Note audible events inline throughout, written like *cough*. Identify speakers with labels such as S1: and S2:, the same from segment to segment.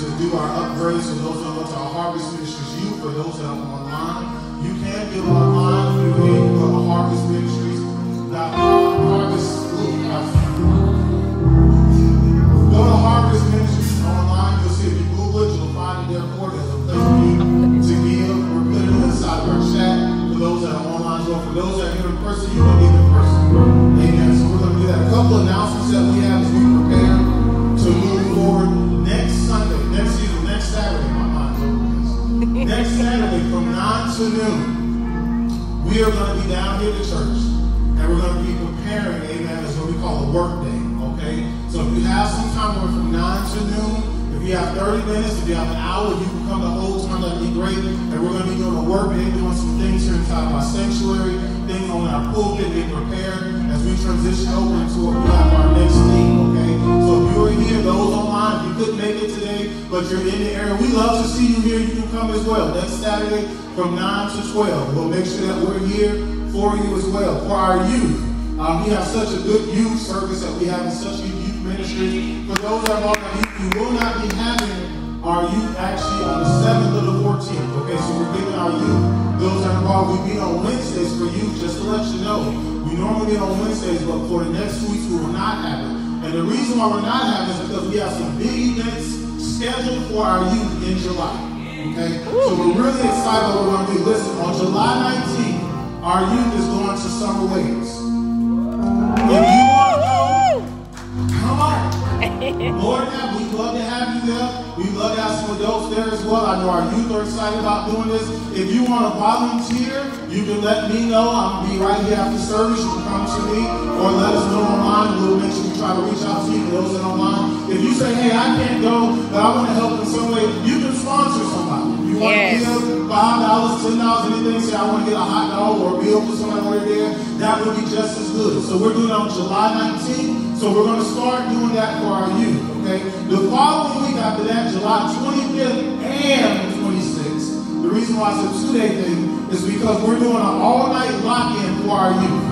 S1: to do our upgrades for those that go to Harvest Ministries You for those that are online. You can give online you. You go to Harvest we are going to be down here at church and we're going to be preparing, amen, is what we call a work day, okay? So if you have some time from 9 to noon, if you have 30 minutes, if you have an hour, you can come the whole time, that'd be great. And we're going to be doing a work day, doing some things here inside our sanctuary, things on our pulpit, being prepared as we transition over into what but you're in the area, we love to see you here. You can come as well. Next Saturday from 9 to 12. We'll make sure that we're here for you as well. For our youth, um, we have such a good youth service that we have in such a youth ministry. For those that are youth, we will not be having our youth actually on the 7th or the 14th. Okay, so we're giving our youth, those that are involved, we meet on Wednesdays for youth, just to let you know. We normally meet on Wednesdays, but for the next two weeks, we will not have it. And the reason why we're not having it is because we have some big events scheduled for our youth in July. Okay? So we're really excited about what we're going to do. Listen, on July 19th, our youth is going to Summer Waves. If you want to go, come on. Lord, we'd love to have you there. We'd love to have some adults there as well. I know our youth are excited about doing this. If you want to volunteer, you can let me know. To be right here after service. You can come to me or let us know online. We'll make sure we try to reach out to you, those that are online. If you say, hey, I can't go, but I want to help in some way, you can sponsor somebody. You want
S2: Yes.
S1: to give five dollars, ten dollars, anything, say I want to get a hot dog or a meal for somebody over there, that would be just as good. So we're doing it on July 19th. So we're going to start doing that for our youth. Okay. The following week after that, July 25th and 26th. The reason why it's a two-day thing is because we're doing an all-night lock-in for our youth.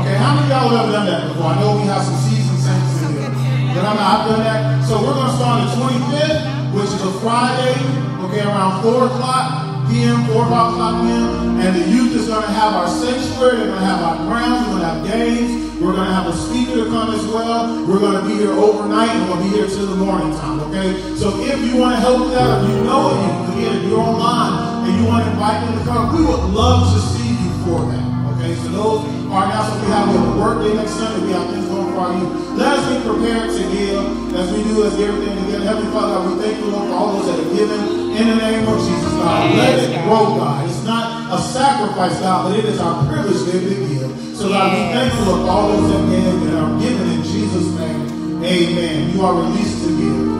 S1: Okay, how many of y'all have ever done that before? I know we have some seasoned saints in here. But I'm I've done that. So we're going to start on the 25th, which is a Friday, okay, around 4 o'clock p.m., 4 o'clock p.m. And the youth is going to have our sanctuary. They're going to have our grounds. We're going to have games. We're going to have a speaker to come as well. We're going to be here overnight and we'll be here till the morning time, okay? So if you want to help with that, if you know a youth, again, if you're online and you want to invite them to come, we would love to see you for that. Okay, so those are announcements we have. We have a work day next Sunday. We have things going for our youth. Let us be prepared to give as we do as everything together. Heavenly Father, we thank you, Lord, for all those that are given in the name of Jesus, God. Let it grow, God. It's not a sacrifice, God, but it is our privilege to be able to give. So, God, we
S2: Yes.
S1: thank you, Lord, for all those that give and are given in Jesus' name. Amen. You are released to give.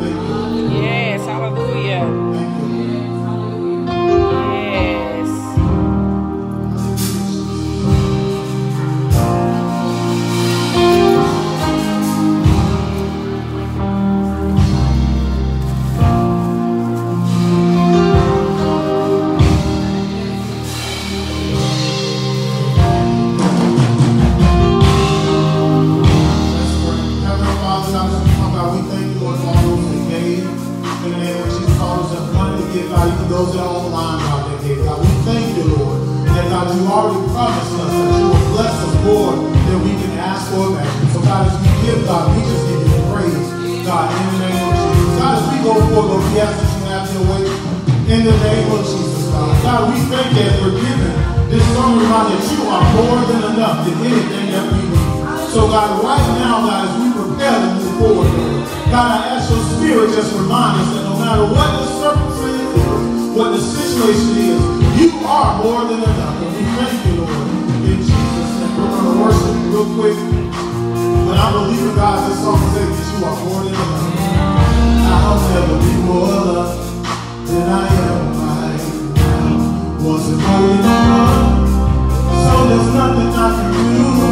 S1: That, God, you already promised us that you will bless us more than we can ask or imagine. So, God, as we give, God, we just give you praise, God, in the name of Jesus. God, as we go forward, Lord, we ask that you have your way in the name of Jesus, God. God, we thank you as giving this song reminder that you are more than enough than anything that we need. So God, right now, God, as we prepare to move forward, God, I ask your spirit just remind us that no matter what the circumstance is, what the situation is, you are more than enough. Thank you, Lord. In Jesus' name. We're going to worship you real quick. But I believe in God, this song says that you are more than enough. I'll never be more loved than I am right now. Wasn't good enough, so there's nothing I can do.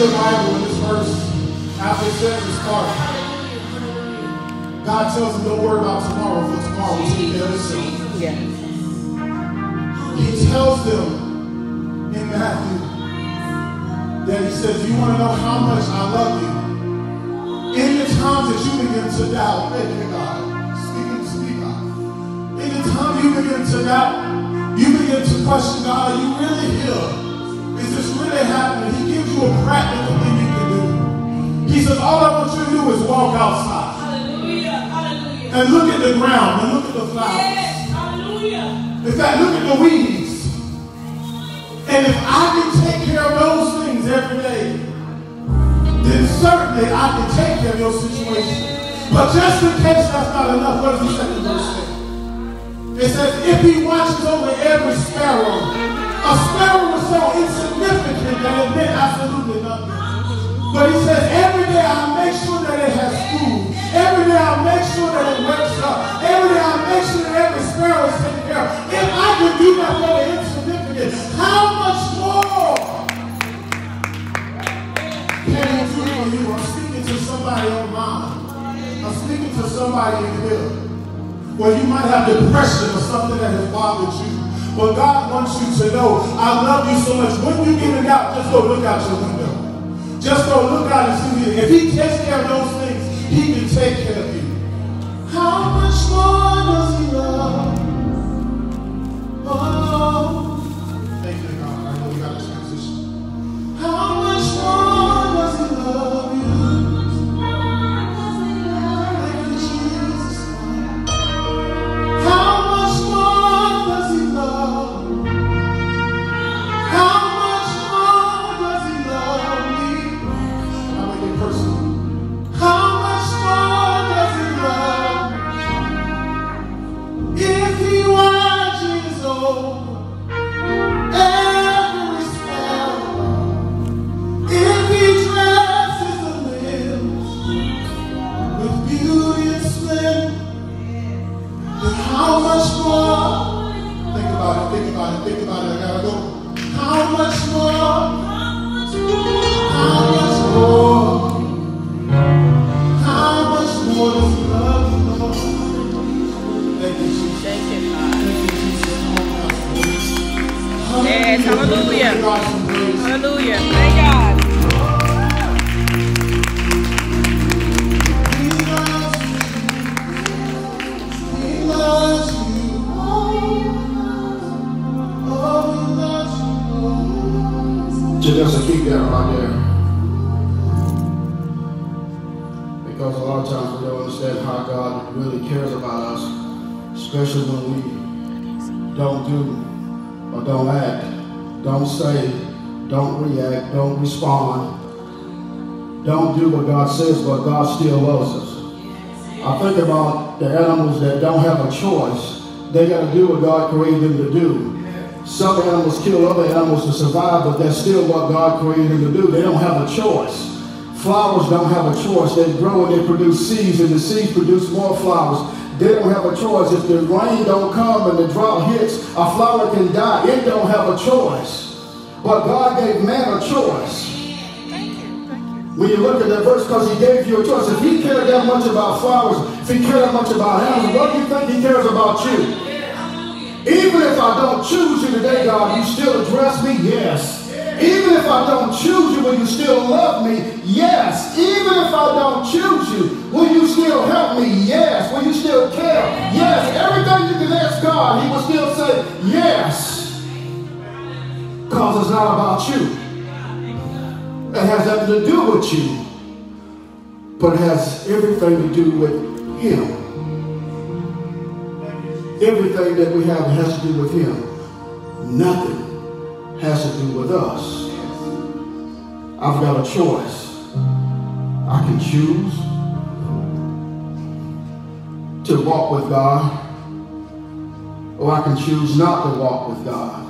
S1: The Bible in this verse, after it says it's started, God tells him, don't worry about tomorrow, for tomorrow will take care of itself.
S3: Yes.
S1: He tells them in Matthew that he says, you want to know how much I love you? In the times that you begin to doubt, thank you, God. Speaking, speak God. In the time you begin to doubt,
S2: you begin
S1: to question God, are you really here? Is this really happening? you
S2: a practical thing you can do. He says, all I want you to
S1: do is walk outside.
S3: Hallelujah. Hallelujah.
S1: And look at the ground and look at the flowers. Yes.
S3: Hallelujah.
S1: In fact, look at the weeds. And if
S2: I can
S1: take care of those things every day, then certainly I can take care of your situation. But just in case that's not enough, what does the second verse say? It says, if he watches over every sparrow, a sparrow was so insignificant that it meant absolutely nothing. But he says, every day I make sure that it has food. Every day I make sure that it wakes up. Every day I make sure that every sparrow is taken care of. If I could do that for the insignificant, how much more can he do for you? I'm speaking to somebody online. I'm speaking to somebody in here. Well, you might have depression or something that has bothered you. But God wants you to know, I love you so much. When you're giving out, just go look out your window. Just go look out and see. If he takes care of those things, he can take care of you. How much more does he love? Oh. Thank you, God. I know we got a transition. How much more? choice. They got to do what God created them to do. Some animals kill other animals to survive, but that's still what God created them to do. They don't have a choice. Flowers don't have a choice. They grow and they produce seeds, and the seeds produce more flowers. They don't have a choice. If the rain don't come and the drought hits, a flower can die. It don't have a choice. But God gave man a choice. Thank you. Thank you. When you look at that verse, because he gave you a choice. If he cared that much about flowers, he cares that much about him. what do you think he cares about you? Even if I don't choose you today, God, you still address me? Yes. Even if I don't choose you, will you still love me? Yes. Even if I don't choose you,
S2: will you still help me? Yes. Will you still care? Yes. Everything you can ask God, he will still say yes. Because it's not about you. It has nothing to do with you. But it has everything to do with him. Everything that we have has to do with Him. Nothing has to do with us. I've got a choice. I can choose to walk with God, or I can choose not to walk with God.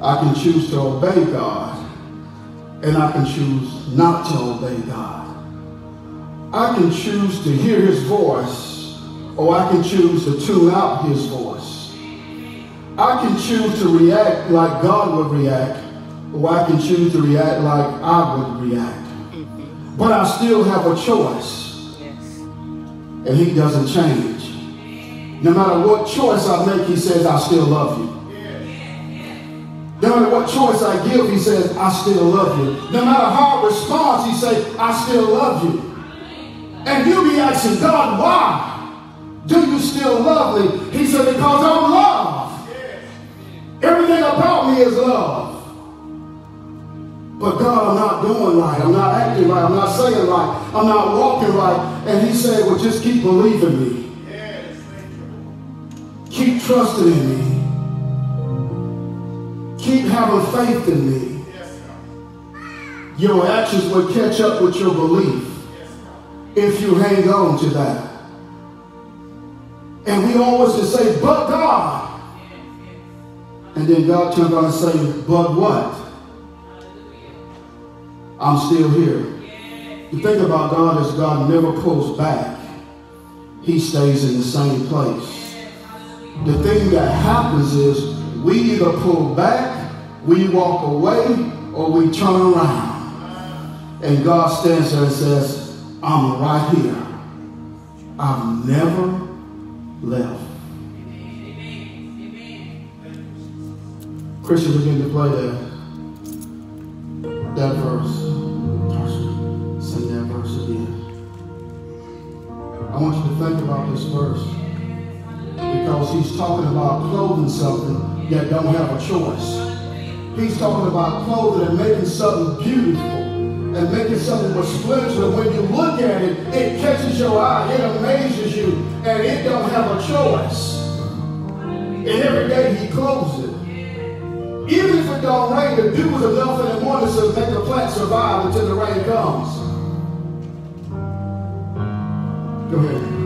S2: I can choose to obey God, and I can choose not to obey God. I can choose to hear his voice, or I can choose to tune out his voice. I can choose to react like God would react, or I can choose to react like I would react. But I still have a choice. And he doesn't change. No matter what choice I make, he says, I still love you. No matter what choice I give, he says, I still love you. No matter how I respond, he says, I still love you. And you'll be asking, God, why do you still love me? He said, because I'm love. Everything about me is love. But God, I'm not doing right. I'm not acting right. I'm not saying right. I'm not walking right. And he said, well, just keep believing me. Keep trusting in me. Keep having faith in me. Your actions will catch up with your belief if you hang on to that. And we always just say, but God. And then God turns around and say, but what? I'm still here. The thing about God is God never pulls back. He stays in the same place. The thing that happens is we either pull back, we walk away, or we turn around. And God stands there and says, I'm right here. I've never left. Christian begin to play that, that verse. Sing that verse again. I want you to think about this verse because he's talking about clothing something that don't have a choice. He's talking about clothing and making something beautiful and making something with splendor. When you look at it, it catches your eye, it amazes you, and it don't have a choice. And every day he closes it. Even if it don't rain, the dew is enough in the morning to make the plant survive until the rain comes. Go ahead.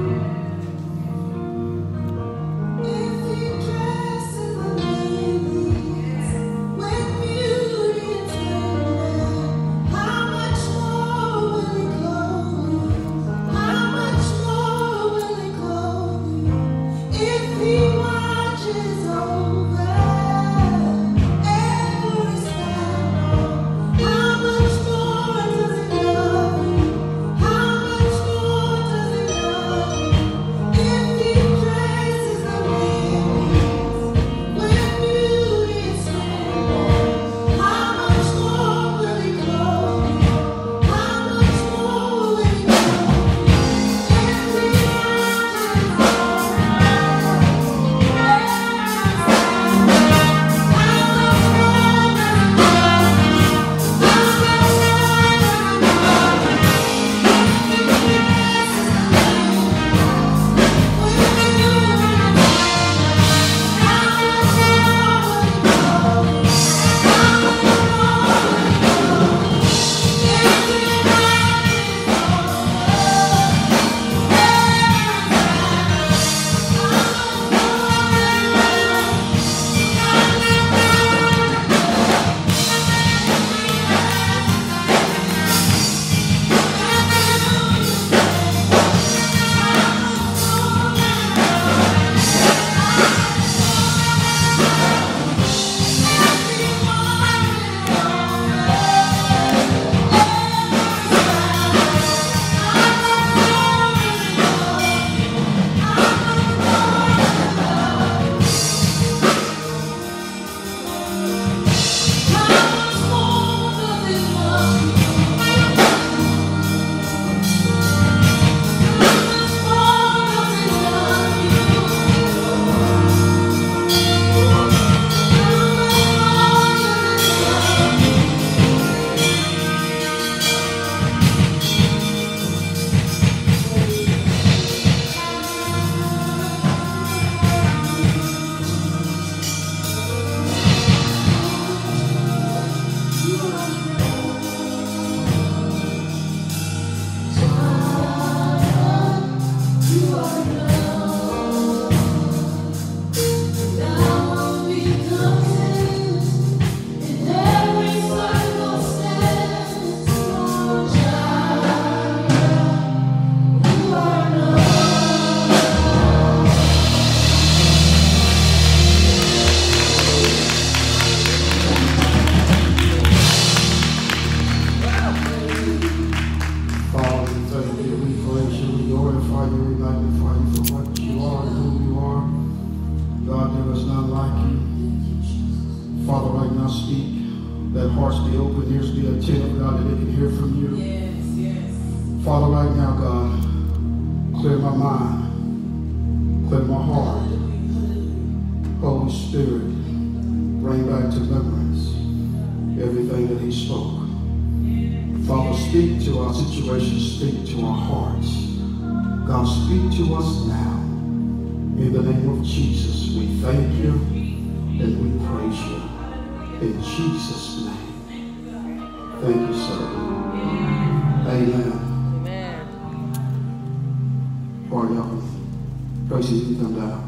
S2: Come down.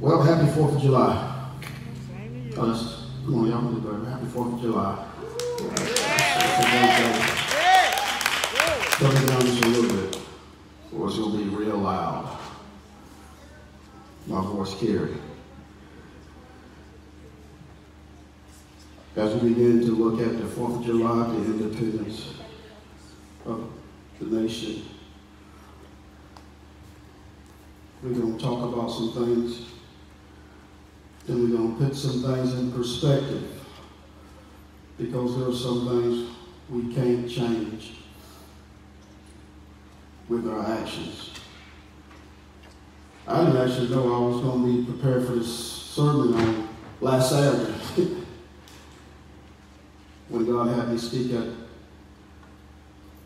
S2: Well, happy Fourth of July. Begin to look at the Fourth of July, the independence of the nation, we're going to talk about some things, then we're going to put some things in perspective, because there are some things we can't change with our actions. I didn't actually know I was going to be prepared for this sermon on last Saturday. God had me speak at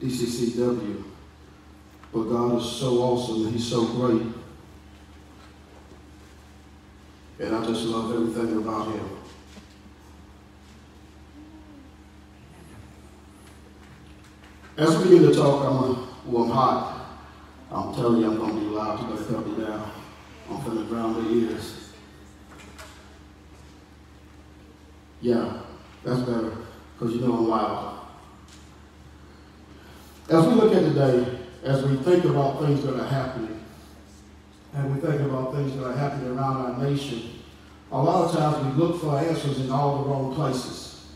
S2: DCCW. But God is so awesome He's so great. And I just love everything about Him. As we begin to talk, I'm, well, I'm hot. I'm telling you, I'm going to be loud. You better cut me down. I'm finna drown the ears. Yeah, that's better because you know I'm loud. As we look at today, as we think about things that are happening, and we think about things that are happening around our nation, a lot of times we look for answers in all the wrong places.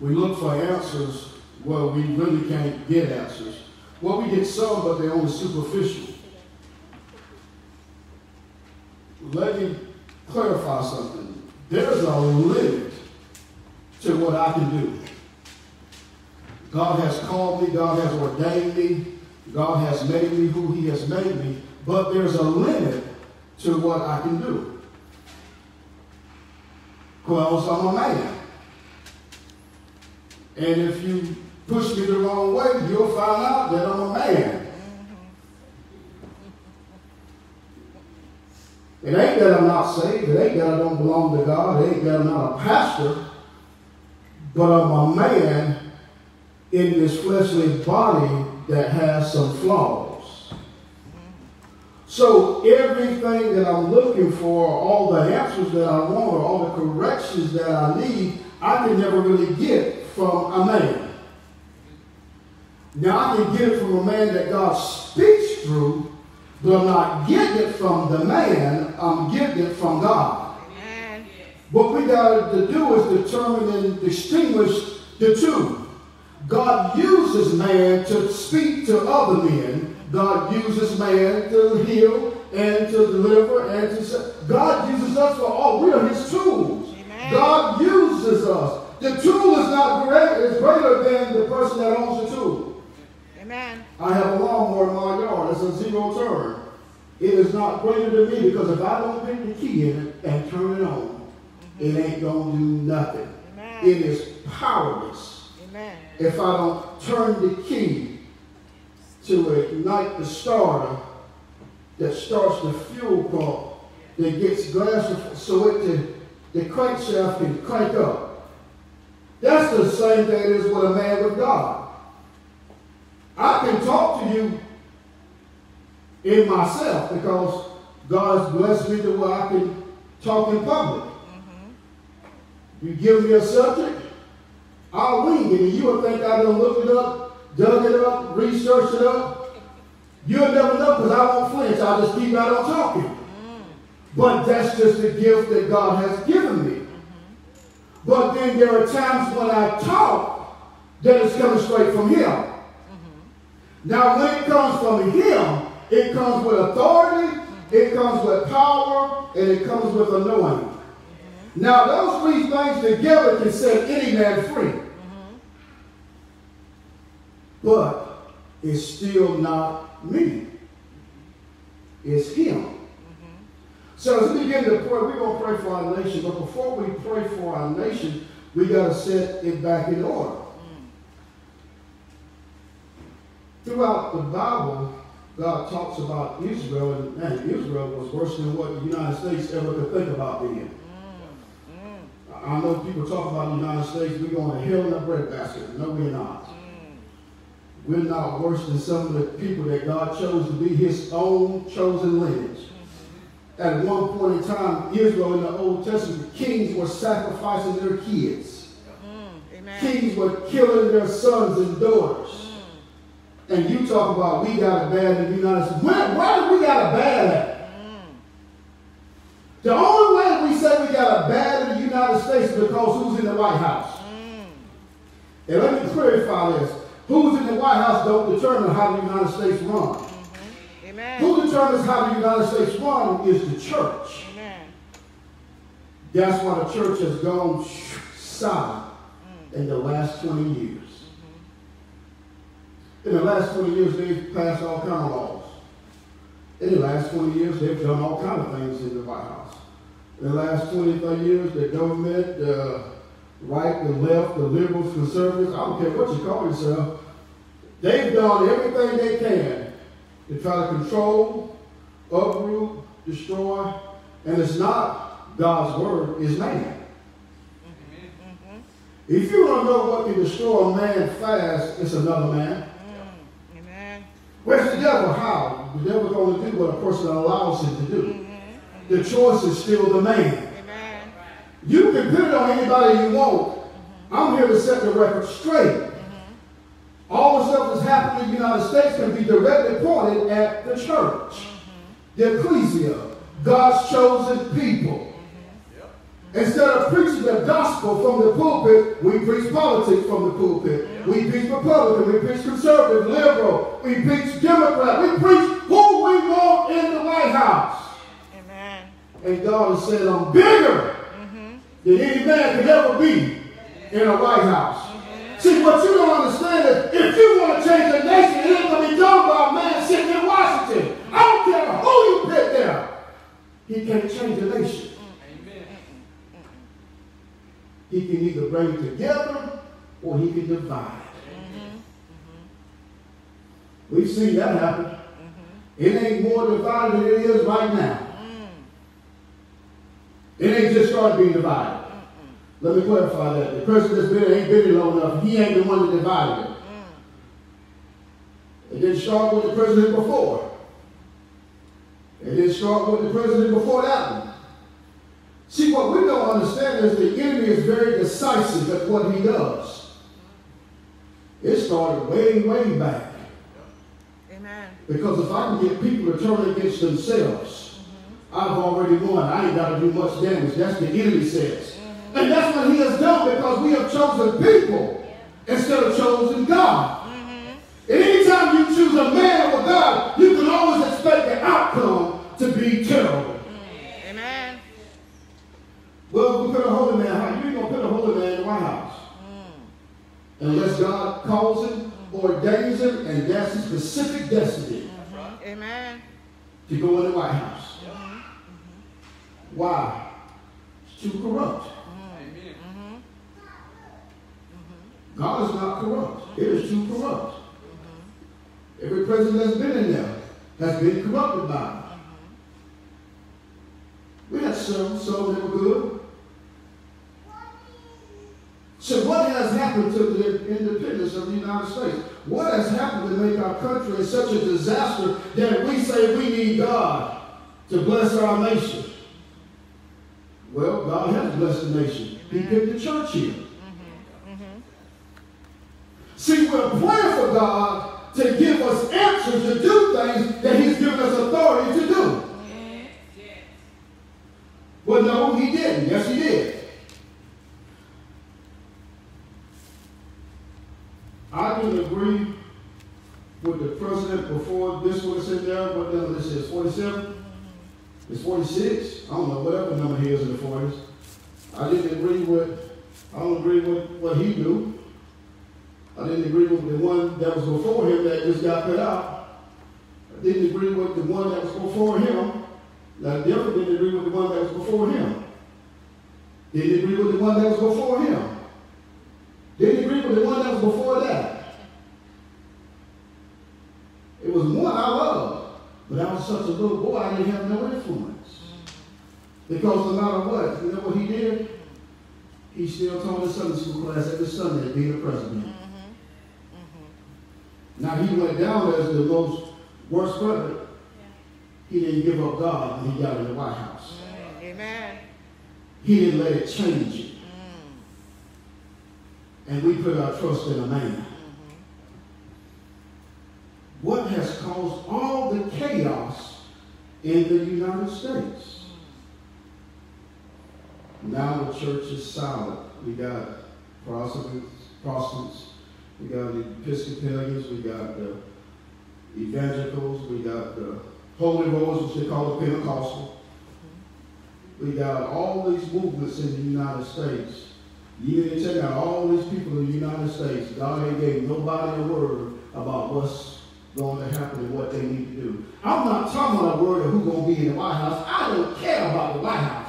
S2: We look for answers where we really can't get answers. Well, we get some, but they're only superficial. Let me clarify something. There's a limit to what I can do. God has called me, God has ordained me, God has made me who He has made me, but there's a limit to what I can do. Because I'm a man. And if you push me the wrong way, you'll find out that I'm a man. It ain't that I'm not saved. It ain't that I don't belong to God. It ain't that I'm not a pastor. But I'm a man in this fleshly body that has some flaws. So everything that I'm looking for, all the answers that I want, all the corrections that I need, I can never really get from a man. Now I can get it from a man that God speaks through, but I'm not getting it from the man, I'm getting it from God. What we got to do is determine and distinguish the two. God uses man to speak to other men. God uses man to heal and to deliver and to say. God uses us for all. We are his tools.
S4: Amen.
S2: God uses us. The tool is not great, it's greater than the person that owns the tool.
S4: Amen.
S2: I have a lawnmower in my yard. It's a zero turn. It is not greater than me because if I don't put the key in it and turn it on, it ain't going to do nothing.
S4: Amen.
S2: It is powerless
S4: Amen.
S2: if I don't turn the key to ignite the starter that starts the fuel pump that gets gas so it can, the crankshaft can crank up. That's the same thing as with a man with God. I can talk to you in myself because God's blessed me to where I can talk in public. You give me a subject, I'll wing it, and you will think I done looked it up, dug it up, researched it up. You'll never know because I won't flinch. I'll just keep right on talking. Mm. But that's just the gift that God has given me. Mm-hmm. But then there are times when I talk that is coming straight from Him. Mm-hmm. Now, when it comes from him, it comes with authority, it comes with power, and it comes with anointing. Now, those three things together can set any man free. But it's still not me. It's him. So as we begin to pray, we're going to pray for our nation. But before we pray for our nation, we got to set it back in order. Throughout the Bible, God talks about Israel, and man, Israel was worse than what the United States ever could think about being. I know people talk about the United States, we're going to hell in a breadbasket. No, we're not. Mm. We're not worse than some of the people that God chose to be his own chosen lineage. Mm-hmm. At one point in time, Israel in the Old Testament, kings were sacrificing their kids. Mm-hmm.
S4: Amen.
S2: Kings were killing their sons and daughters. Mm. And you talk about we got it bad in the United States. Why, why did we got it bad at? Mm. The only way we say we got it bad United States because who's in the White House. And let me clarify this. Who's in the White House don't determine how the United States run. Mm-hmm.
S4: Amen.
S2: Who determines how the United States run is the church.
S4: Amen.
S2: That's why the church has gone silent mm. in the last 20 years. Mm-hmm. In the last 20 years, they've passed all kind of laws. In the last 20 years, they've done all kind of things in the White House. The last 25 years, the government, the right, the left, the liberals, conservatives, I don't care what you call yourself, they've done everything they can to try to control, uproot, destroy, and it's not God's word, it's man. Mm-hmm. If you want to know what can destroy a man fast, it's another man. Mm-hmm.
S4: Amen.
S2: Where's the devil? How? The devil's going to do what a person allows him to do. The choice is still the man.
S4: Amen.
S2: You can put it on anybody you want. Mm-hmm. I'm here to set the record straight. Mm-hmm. All the stuff that's happening in the United States can be directly pointed at the church, mm-hmm. the ecclesia, God's chosen people. Instead of preaching the gospel from the pulpit, we preach politics from the pulpit. We preach Republican, we preach conservative, liberal, we preach Democrat, we preach who we want in the White House. And God has said, I'm bigger mm-hmm. than any man could ever be in a White House. Mm-hmm. See, what you don't understand is if you want to change the nation, it ain't going to be done by a man sitting in Washington. I don't care who you put there. He can't change the nation. He can either bring it together or he can divide. Mm-hmm. We've seen that happen. It ain't more divided than it is right now. It ain't just started being divided. Let me clarify that. The person that's been ain't been here long enough. He ain't the one that divided it. Mm. It didn't start with the president before. It didn't start with the president before that one. See, what we don't understand is the enemy is very decisive at what he does. Mm-hmm. It started way, way back.
S4: Amen.
S2: Because if I can get people to turn against themselves, I've already won. I ain't got to do much damage. That's the enemy says. And that's what he has done because we have chosen people instead of chosen God. And anytime you choose a man over God, you can always expect the outcome to be terrible.
S4: Amen.
S2: Well, we put a holy man, how you ain't gonna put a holy man in the White House? Unless God calls him, ordains him, and that's his specific destiny
S4: Amen.
S2: to go in the White House. Why? It's too corrupt. Amen. God is not corrupt. It is too corrupt. Every president that's been in there has been corrupted by it. We had some, some that were good. So what has happened to the independence of the United States? What has happened to make our country such a disaster that we say we need God to bless our nation? Well, God has blessed the nation. He picked the church here. Mm-hmm. Mm-hmm. See, we're praying for God to give us answers to do things that He's given us authority to do. Well, no, He didn't. Yes, He did. I can agree with the president before this one in there. What number this is? 47? Mm-hmm. It's 46? I don't know, whatever number he is in the 40s. I didn't agree with, I don't agree with what he do. I didn't agree with the one that was before him that just got put out. I didn't agree with the one that was before him. I definitely didn't agree with the one that was before him. Didn't agree with the one that was before him. Didn't agree with the one that was before that. It was one I loved, but I was such a little boy, I didn't have no influence. Because no matter what, you know what he did? He still taught his Sunday school class every Sunday being the president. Mm-hmm. Now he went down as the most worst president. He didn't give up God when he got in the White House.
S4: Mm, Amen.
S2: He didn't let it change it. Mm. And we put our trust in a man. Mm-hmm. What has caused all the chaos in the United States? Now the church is solid. We got Protestants, Protestants, we got the Episcopalians, we got the evangelicals, we got the Holy Rose, which they call the Pentecostal. We got all these movements in the United States. You to check out all these people in the United States. God ain't gave nobody a word about what's going to happen and what they need to do. I'm not talking about a word of who's going to be in the White House. I don't care about the White House.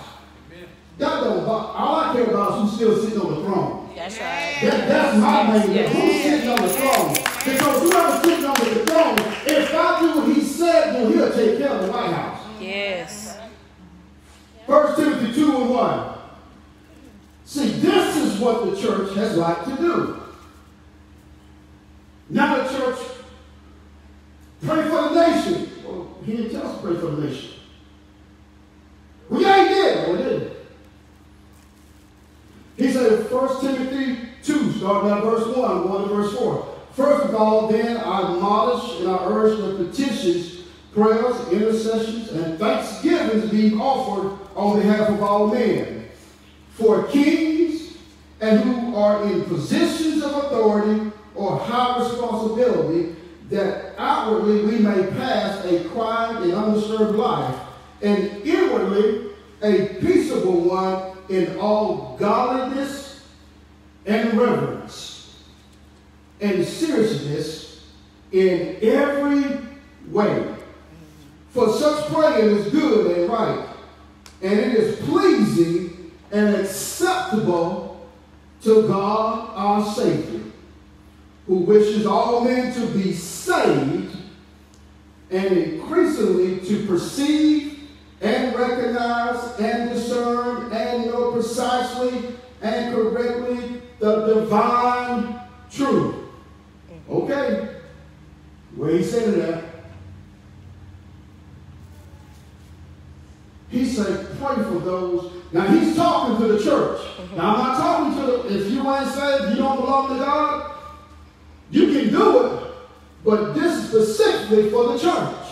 S2: That don't, all I care about is who's still sitting on the throne.
S5: That's right.
S2: That, that's my main thing. Who's sitting on the throne? Because whoever's sitting on the throne, if God do what he said, then he'll take care of the White House.
S5: Yes.
S2: First Timothy 2 and 1. See, this is what the church has liked to do. Now the church pray for the nation. Well, he didn't tell us to pray for the nation. We ain't did. No, we didn't. He said, 1 Timothy 2, starting at verse 1, 1 to verse 4. First of all, then, I admonish and I urge the petitions, prayers, intercessions, and thanksgivings being offered on behalf of all men, for kings and who are in positions of authority or high responsibility, that outwardly we may pass a quiet and undisturbed life, and inwardly a peaceable one in all godliness and reverence and seriousness in every way. For such praying is good and right, and it is pleasing and acceptable to God our Savior, who wishes all men to be saved and increasingly to perceive and recognize and discern and know precisely and correctly the divine truth. Okay. Where he said that. He said, pray for those. Now he's talking to the church. Mm-hmm. Now I'm not talking to the, if you ain't saved, you don't belong to God, you can do it. But this is specifically for the church.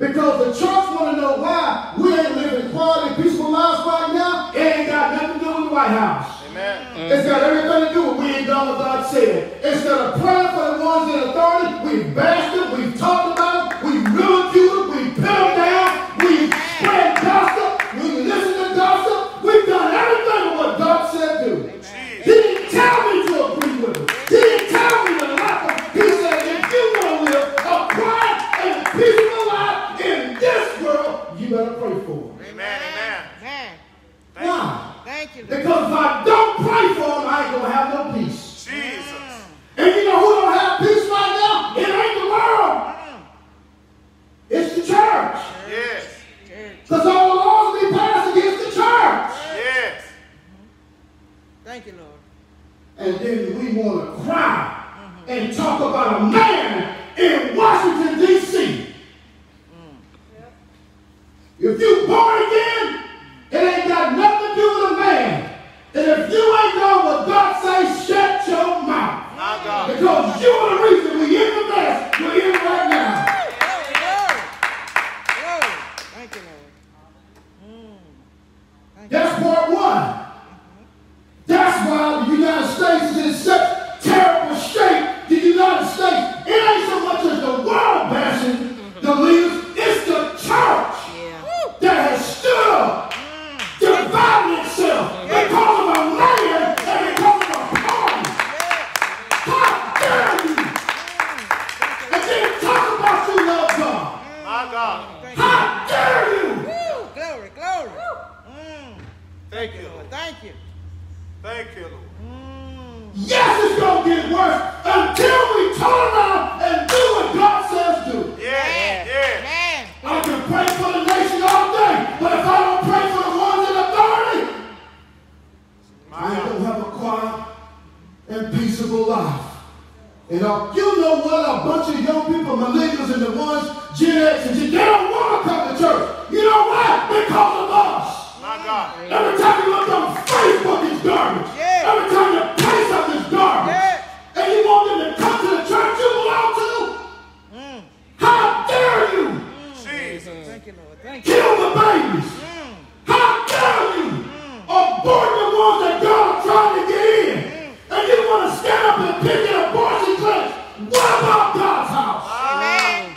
S2: Because the church want to know why we ain't living and peaceful lives right now. It ain't got nothing to do with the White House.
S1: Amen.
S2: It's got everything to do with we ain't done what God said. Instead of praying for the ones in authority, we've bashed them, we've talked about Because if I don't pray for him, I ain't going to have no peace.
S1: Jesus.
S2: And you know who don't have peace right now? It ain't the world. Mm. It's the church.
S1: Yes.
S2: Because all the laws will be passed against the church.
S1: Yes.
S4: Thank you, Lord.
S2: And then we want to cry and talk about a man in Washington, D.C. Mm. If you born again, it ain't got nothing to do with a man. And if you ain't done what God says, shut your mouth.
S1: God.
S2: Because you are the reason we're in the mess we're in right now.
S4: Thank you, Lord. Mm. Thank you.
S2: That's part one. That's why the United States is in such terrible shape. The United States, it ain't so much as the world
S4: God. Thank you.
S2: How dare you?
S4: Woo! Glory, glory. Mm.
S5: Thank you,
S4: Lord,
S5: Lord.
S4: thank you.
S5: Thank you, Lord.
S4: Mm.
S2: Yes, it's going to get worse until we turn around and do what God says to do.
S5: Yeah, yes.
S4: Man.
S2: I can pray for the nation all day, but if I don't pray for the ones in authority, I ain't gonna have a quiet and peaceable life. And uh, you know what? A bunch of young people, millennials and the ones, Gen X and Gen, they don't want to come to church. You know why? Because of us.
S5: My God.
S2: Every time you look on Facebook, it's garbage.
S4: Yeah.
S2: Every time you pay something, it's garbage.
S4: Yeah.
S2: And you want them to come to the church you belong to?
S4: Mm.
S2: How dare you
S5: Jesus.
S4: Thank you, Lord. Thank you.
S2: kill the babies?
S4: Mm.
S2: How dare you abort the ones that God trying to get in? And you want to stand up and pick an abortion clinic? What about God's house?
S4: Amen.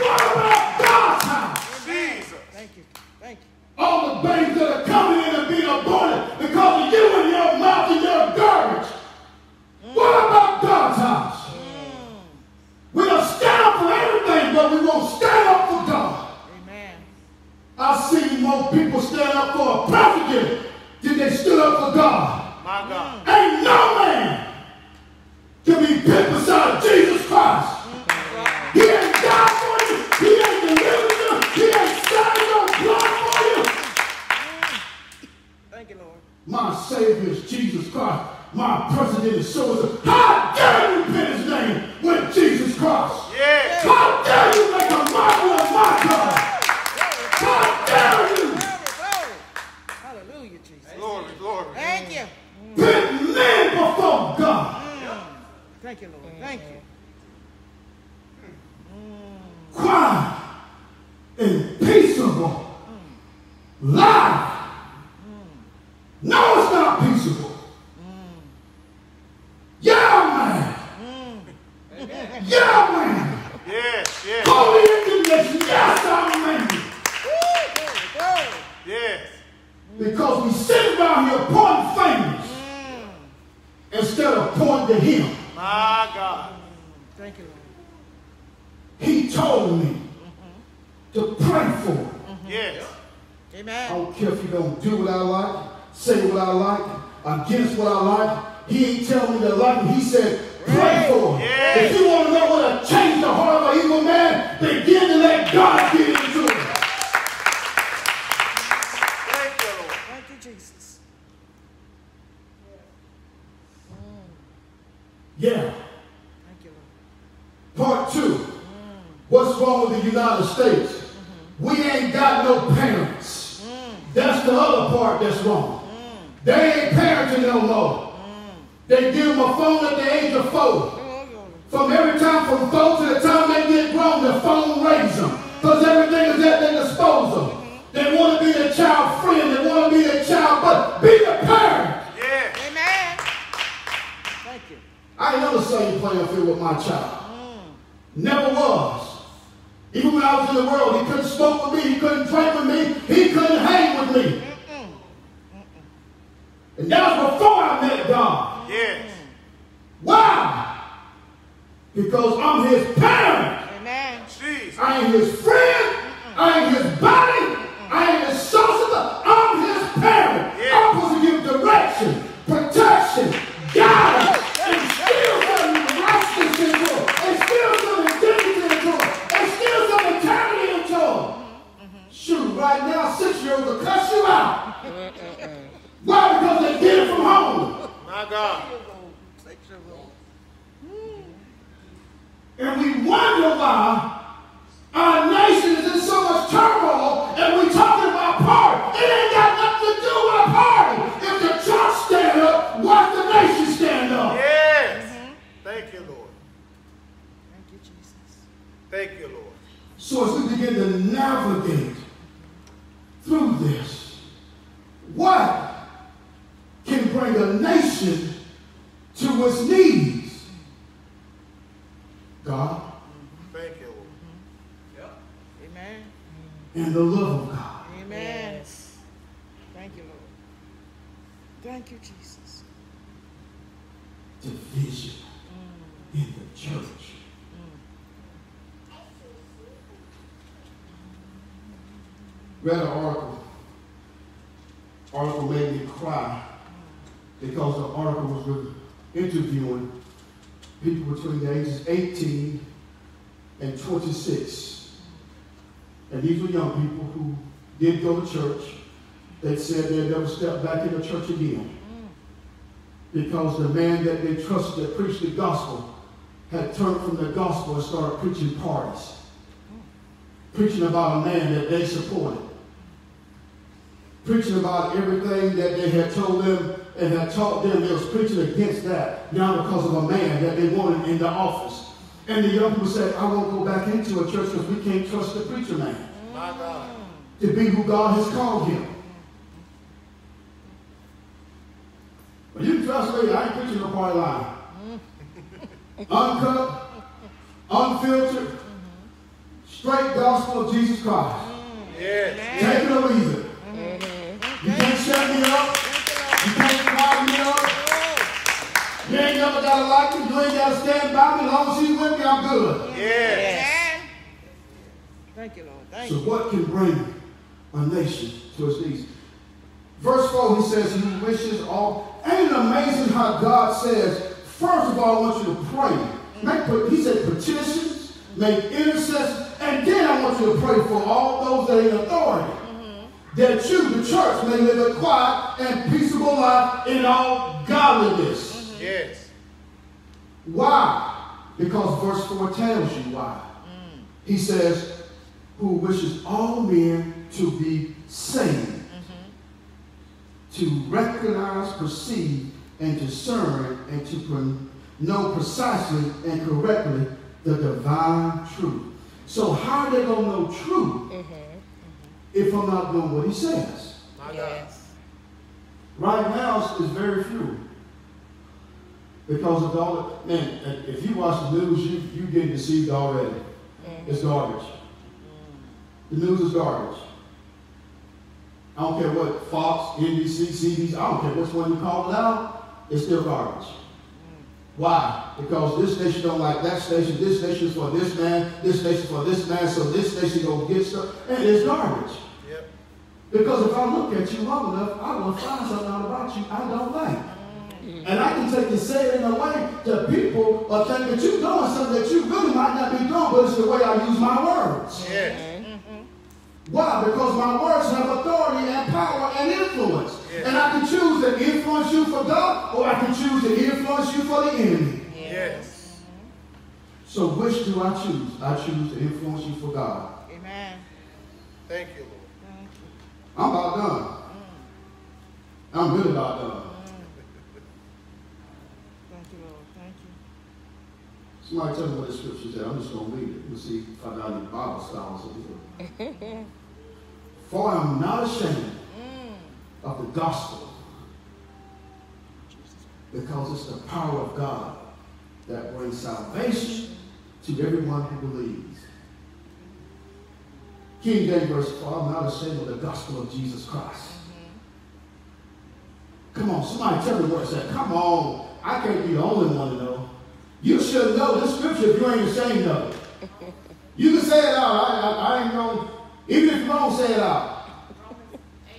S2: What about God's house?
S5: Jesus.
S4: Thank you. Thank you.
S2: All babies that are coming in and being aborted because of you and your mouth and your garbage. What about God's house? Mm. We'll stand up for everything, but we won't stand up for God.
S4: Amen.
S2: I've seen more people stand up for a president than they stood up for God.
S5: My God. Mm.
S2: Ain't no man can be put beside Jesus Christ. Mm. He ain't died for you. He ain't delivered you. He ain't shed your blood for you.
S4: Thank you, Lord.
S2: My Savior is Jesus Christ. My President is so and so. How dare you put his name with Jesus Christ?
S5: Yes.
S2: How dare you make a mockery of my God? How dare you
S4: Glory, glory. Hallelujah, Jesus.
S5: Glory, glory.
S4: Thank you.
S2: put men before God?
S4: Thank you, Lord. Thank you.
S2: quiet and peaceable life. No, it's not peaceable. Mm. Mm. Yeah, man. Yeah, man.
S5: Yes, yes,
S2: Holy indignation. Yes, I'm man.
S4: Woo! Glory, glory.
S5: yes.
S2: Because we sit around here pointing fingers mm. instead of pointing to him.
S5: My God.
S4: Thank you, Lord.
S2: He told me mm-hmm. to pray for him.
S5: Yes.
S4: Amen.
S2: I don't care if you don't do what I like, say what I like, against what I like. He ain't telling me to like him. He said, pray for him.
S5: Yeah.
S2: If you want to know what to change the heart of an evil man, begin to let God get into it.
S5: Thank you, Lord.
S4: Thank you, Jesus.
S2: Yeah.
S4: Thank you, Lord.
S2: Part two. What's wrong with the United States? Mm-hmm. We ain't got no parents. Mm. That's the other part that's wrong. They ain't parenting no more. They give them a phone at the age of four. From every time from four to the time they get grown, the phone raises them. Because everything is at their disposal. They want to be the child friend. They want to be the child, but be the parent.
S5: Yes.
S4: Amen. Thank you.
S2: I ain't never seen playing field with my child. Never was. Even when I was in the world, he couldn't smoke with me, he couldn't drink with me, he couldn't hang with me. And that was before I met God.
S5: Yes.
S2: Why? Because I'm his parent.
S4: Amen.
S5: Jesus.
S2: I ain't his friend. I ain't his body. I ain't his social. I'm his parent.
S5: Yeah.
S2: I'm supposed to give direction, protection, guidance, instill some righteousness into him, instill some integrity into him, instill some integrity into him. Mm-hmm. Shoot, right now, six-year-olds will cuss you out. Why? Because they get it from home.
S5: My God.
S4: Six years old.
S2: And we wonder why our nation is in so much turmoil and we talking about party. It ain't got nothing to do with a party. If the church stand up, watch the nation stand up.
S5: Yes. Thank you, Lord.
S4: Thank you, Jesus.
S5: Thank you, Lord.
S2: So as we begin to navigate through this, what can bring a nation to its knees. God.
S5: Thank you. Yep.
S4: Amen.
S2: And the love of God.
S4: Amen. Yes. Thank you, Lord. Thank you, Jesus.
S2: Division mm. in the church. Mm. Read an article. Article made me cry because the article was interviewing people between the ages 18 and 26. And these were young people who did go to church. They said they'd never step back in the church again. Because the man that they trusted that preached the gospel had turned from the gospel and started preaching parties. Preaching about a man that they supported. Preaching about everything that they had told them and had taught them. They was preaching against that. Now because of a man that they wanted in the office. And the young people said, I won't go back into a church because we can't trust the preacher man
S5: My God.
S2: to be who God has called him. But you can trust me, I ain't preaching no party line. *laughs* Uncut, unfiltered, straight gospel of Jesus Christ.
S5: Yes.
S2: Take it or leave it. You can't shut me up. You can't quiet me up. You ain't never gotta like me. You ain't gotta stand by me. As long as you with me, I'm good.
S5: Yes.
S4: Thank you, Lord. Thank
S2: So
S4: you.
S2: what can bring a nation to its knees? Verse 4, he says, he wishes all. Ain't it amazing how God says, first of all, I want you to pray. Make, he said petitions, make intercessions, and then I want you to pray for all those that are in authority. That you, the church, may live a quiet and peaceable life in all godliness.
S5: Yes.
S2: Why? Because verse 4 tells you why. Mm. He says, who wishes all men to be saved, mm-hmm. to recognize, perceive, and discern, and to know precisely and correctly the divine truth. So, how are they going to know truth mm-hmm. If I'm not doing what he says?
S5: My God.
S6: Yes.
S2: Right now, it's, it's very few. Because of all the, man, if you watch the news, you, you get deceived already. Mm. It's garbage. The news is garbage. I don't care what Fox, NBC, CBS, I don't care which one you call it out, it's still garbage. Why? Because this station don't like that station, this station is for this man, this station for this man, so this station gonna get stuff, and it's garbage.
S5: Yep.
S2: Because if I look at you long enough, I'm gonna find something out about you I don't like. And I can take and say it in a way that people are thinking that you're doing something that you really might not be doing, but it's the way I use my words. Why? Because my words have authority and power and influence. And I can choose to influence you for God, or I can choose to influence you for the enemy.
S5: Yes.
S2: So which do I choose? I choose to influence you for God.
S4: Amen.
S5: Thank you, Lord.
S4: Thank you.
S2: I'm about done. I'm really about done.
S4: Thank you, Lord. Thank you.
S2: Somebody tell me what the scripture said. I'm just going to read it. We'll see if I got any Bible scholars in here. *laughs* For I am not ashamed mm. of the gospel because it's the power of God that brings salvation to everyone who believes. King James verse 4, I'm not ashamed of the gospel of Jesus Christ. Mm-hmm. Come on, somebody tell me what it said. Come on. I can't be the only one to know. You should know this scripture if you ain't ashamed of it. You can say it out. I, I, I ain't going even if you don't say it out.
S3: Romans 8,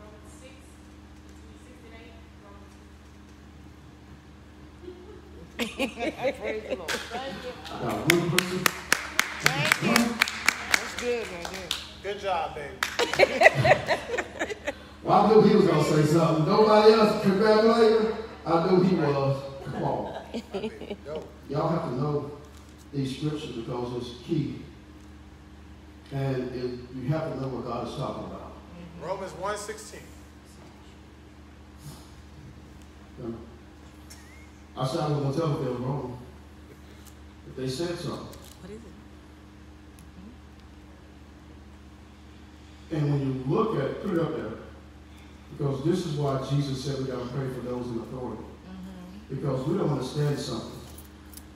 S3: Romans 6, 6 and 8,
S4: Praise the Lord. Thank you.
S2: I got one person.
S4: Thank you. That's good right there.
S5: Good job, baby. *laughs*
S2: Well, I knew he was going to say something. Nobody else congratulate him. I knew he was. Come on.
S5: Baby.
S2: Y'all have to know these scriptures because it's key. And it, you have to know what God is talking about.
S5: Romans 1.16.
S2: Um, I said I was going to tell them if they were wrong. If they said something.
S6: What is it?
S2: And when you look at, put it up there, because this is why Jesus said we got to pray for those in authority. Because we don't understand something.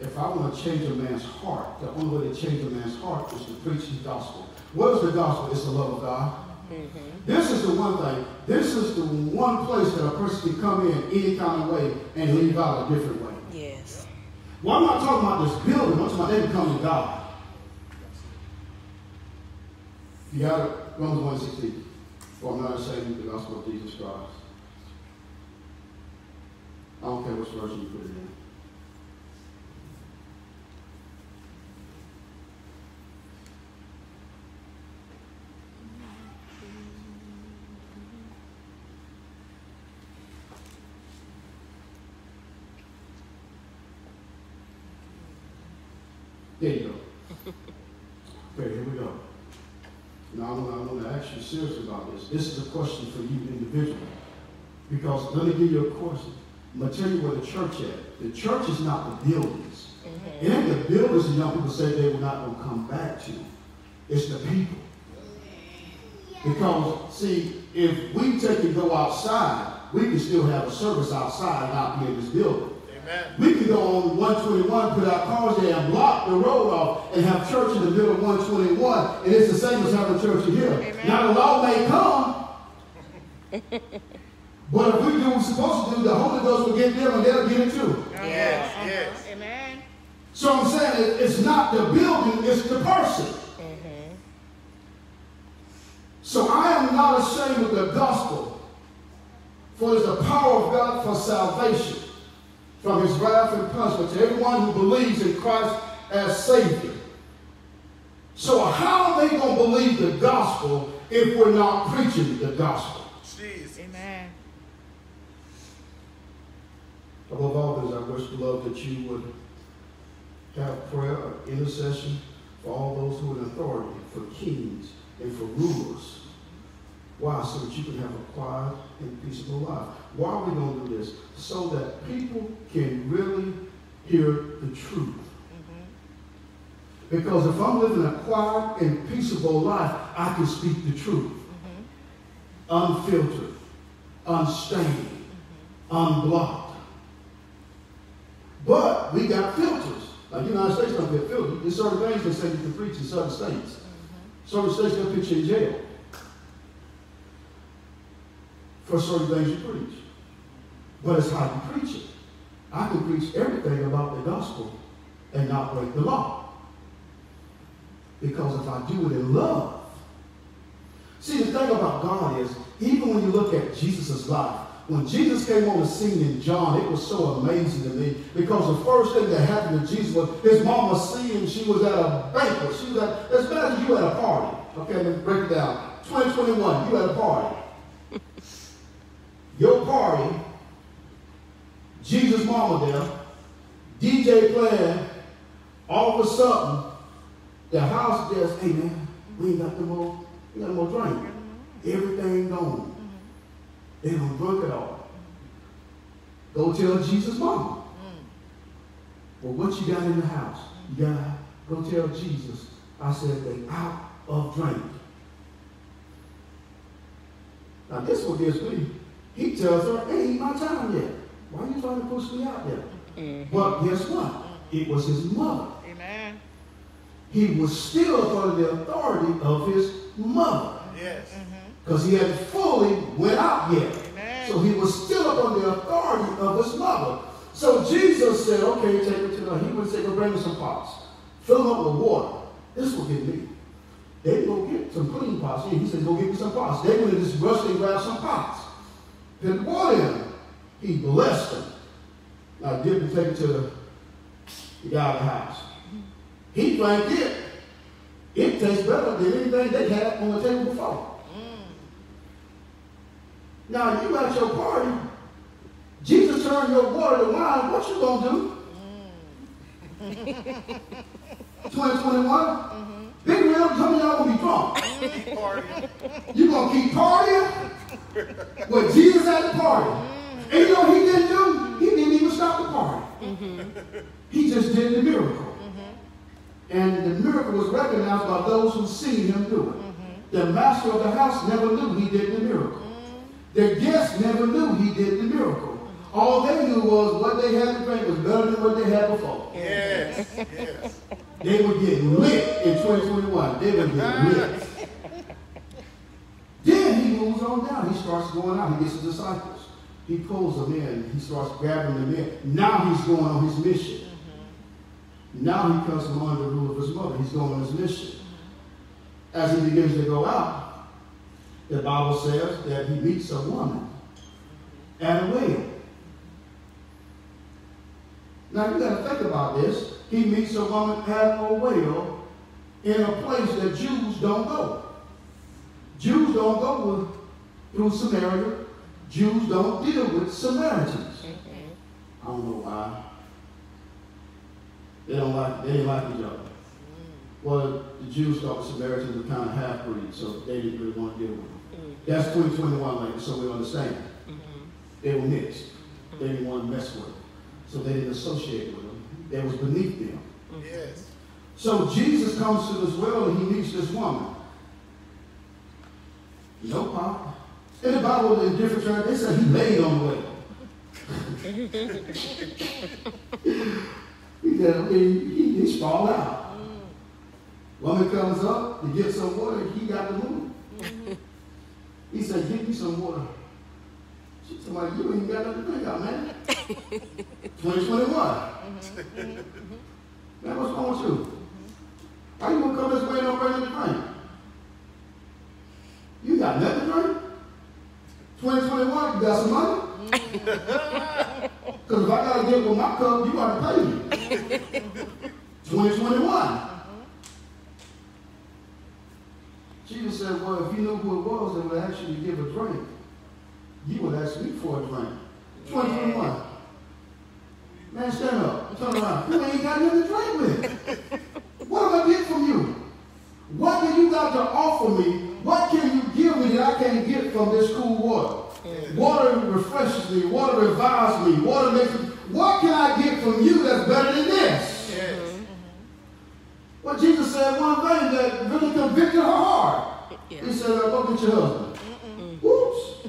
S2: If I want to change a man's heart, the only way to change a man's heart is to preach the gospel. What is the gospel? It's the love of God. Mm-hmm. This is the one thing. This is the one place that a person can come in any kind of way and leave out a different way.
S6: Yes.
S2: Well, I'm not talking about this building. I'm talking about they can come to God. You got it, Romans 1 16. For I'm not ashamed of the gospel of Jesus Christ. I don't care which version you put it in. There you go. Okay, here we go. Now, I'm, I'm going to ask you seriously about this. This is a question for you individually. Because let me give you a question. I'm going to tell you where the church at. The church is not the buildings. Mm-hmm. It ain't the buildings that young people say they were not going to come back to. It's the people. Because, see, if we take and go outside, we can still have a service outside and not be in this building.
S5: Amen.
S2: We can go on 121, put our cars there and block the road off and have church in the middle of 121. And it's the same as having church in here.
S4: Amen.
S2: Now the law may come. *laughs* but if we do what we're supposed to do, the Holy Ghost will get them and they'll get it too.
S5: Yes,
S4: Uh-huh.
S5: yes.
S4: Amen.
S2: So I'm saying it- it's not the building, it's the person. So I am not ashamed of the gospel, for it is the power of God for salvation from his wrath and punishment to everyone who believes in Christ as Savior. So how are they going to believe the gospel if we're not preaching the gospel?
S5: Jesus.
S4: Amen.
S2: Above all things, I wish, beloved, that you would have prayer or intercession for all those who are in authority, for kings and for rulers. Why? So that you can have a quiet and peaceable life. Why are we going to do this? So that people can really hear the truth. Mm-hmm. Because if I'm living a quiet and peaceable life, I can speak the truth. Mm-hmm. Unfiltered, unstained, mm-hmm. unblocked. But we got filters. Like the United States don't get filtered. There's certain things they say you can preach in certain states. Certain states they'll put you in jail for certain things you preach. But it's how you preach it. I can preach everything about the gospel and not break the law. Because if I do it in love, see the thing about God is, even when you look at Jesus' life, when Jesus came on the scene in John, it was so amazing to me because the first thing that happened to Jesus was his mama seen. She was at a banquet. She was at, as bad as you at a party. Okay, let me break it down. 2021, you at a party. Your party, Jesus' mama there, DJ playing, all of a sudden, the house just, hey man, we ain't got no more, we got no more drink. Everything gone. They don't drunk it all. Go tell Jesus' mama. Well, what you got in the house? You gotta go tell Jesus. I said they out of drink. Now this one gets me. He tells her, it ain't my time yet. Why are you trying to push me out there? Mm-hmm. But guess what? It was his mother.
S4: Amen.
S2: He was still under the authority of his mother.
S5: Yes. Mm-hmm.
S2: Because he hadn't fully went out yet.
S4: Amen.
S2: So he was still up under the authority of his mother. So Jesus said, okay, take her to the, he would say, go bring me some pots. Fill them up with water. This will get me. They go get some clean pots. He said, go get me some pots. They went and just rushed and grabbed some pots. Water in them. He blessed them. Now didn't take it to the, the guy of the house. He drank it. It tastes better than anything they had on the table before. Now you at your party, Jesus turned your water to wine. What you gonna do? 2021. Big mm-hmm. real, some of y'all gonna be drunk. You gonna keep partying *laughs* with Jesus at the party. And you know what he didn't do? He didn't even stop the party. Mm-hmm. He just did the miracle. Mm-hmm. And the miracle was recognized by those who seen him do it. Mm-hmm. The master of the house never knew he did the miracle. The guests never knew he did the miracle. All they knew was what they had to drink was better than what they had before.
S5: Yes. Yes.
S2: They were getting lit in 2021. They were getting ah. lit. Then he moves on down. He starts going out. He gets his disciples. He pulls them in. He starts grabbing them in. Now he's going on his mission. Mm-hmm. Now he comes from under the rule of his mother. He's going on his mission. Mm-hmm. as he begins to go out, the Bible says that he meets a woman mm-hmm. at a well. Now you got to think about this. He meets a woman at a well in a place that Jews don't go. Jews don't go with, through Samaria. Jews don't deal with Samaritans. Mm-hmm. I don't know why. They don't like they didn't like each other. Mm. Well, the Jews thought the Samaritans were kind of half breeds, so they didn't really want to deal with them. Mm. That's 2021 language, so we understand. Mm-hmm. They were mixed. Mm-hmm. They didn't want to mess with them. So they didn't associate with them. They was beneath them.
S5: Yes.
S2: So Jesus comes to this well and he meets this woman. No pop. In the Bible, in different terms, they say he laid on the way. he said, he, he, he sprawled out. Woman comes up to get some water, he got to move. He said, give me some water. She said, like, you ain't got nothing to drink out, man. 2021. Man, what's wrong with you? Why you gonna come this way and don't bring any drink? You got nothing to drink? 2021, you got some money? *laughs* Because if I gotta get with my cup, you gotta pay me. 2021. Jesus said, well, if you knew who it was that would ask you to give a drink, you would ask me for a drink. 2021. Man, stand up. Turn around. You ain't got nothing to drink with. What am I get from you? What do you got to offer me? What can you give me that I can't get from this cool water? Water refreshes me. Water revives me. Water makes me. What can I get from you that's better than this?
S5: Yes.
S2: Well, Jesus said one thing that really convicted her heart. He said, "Now go get your husband. Whoops.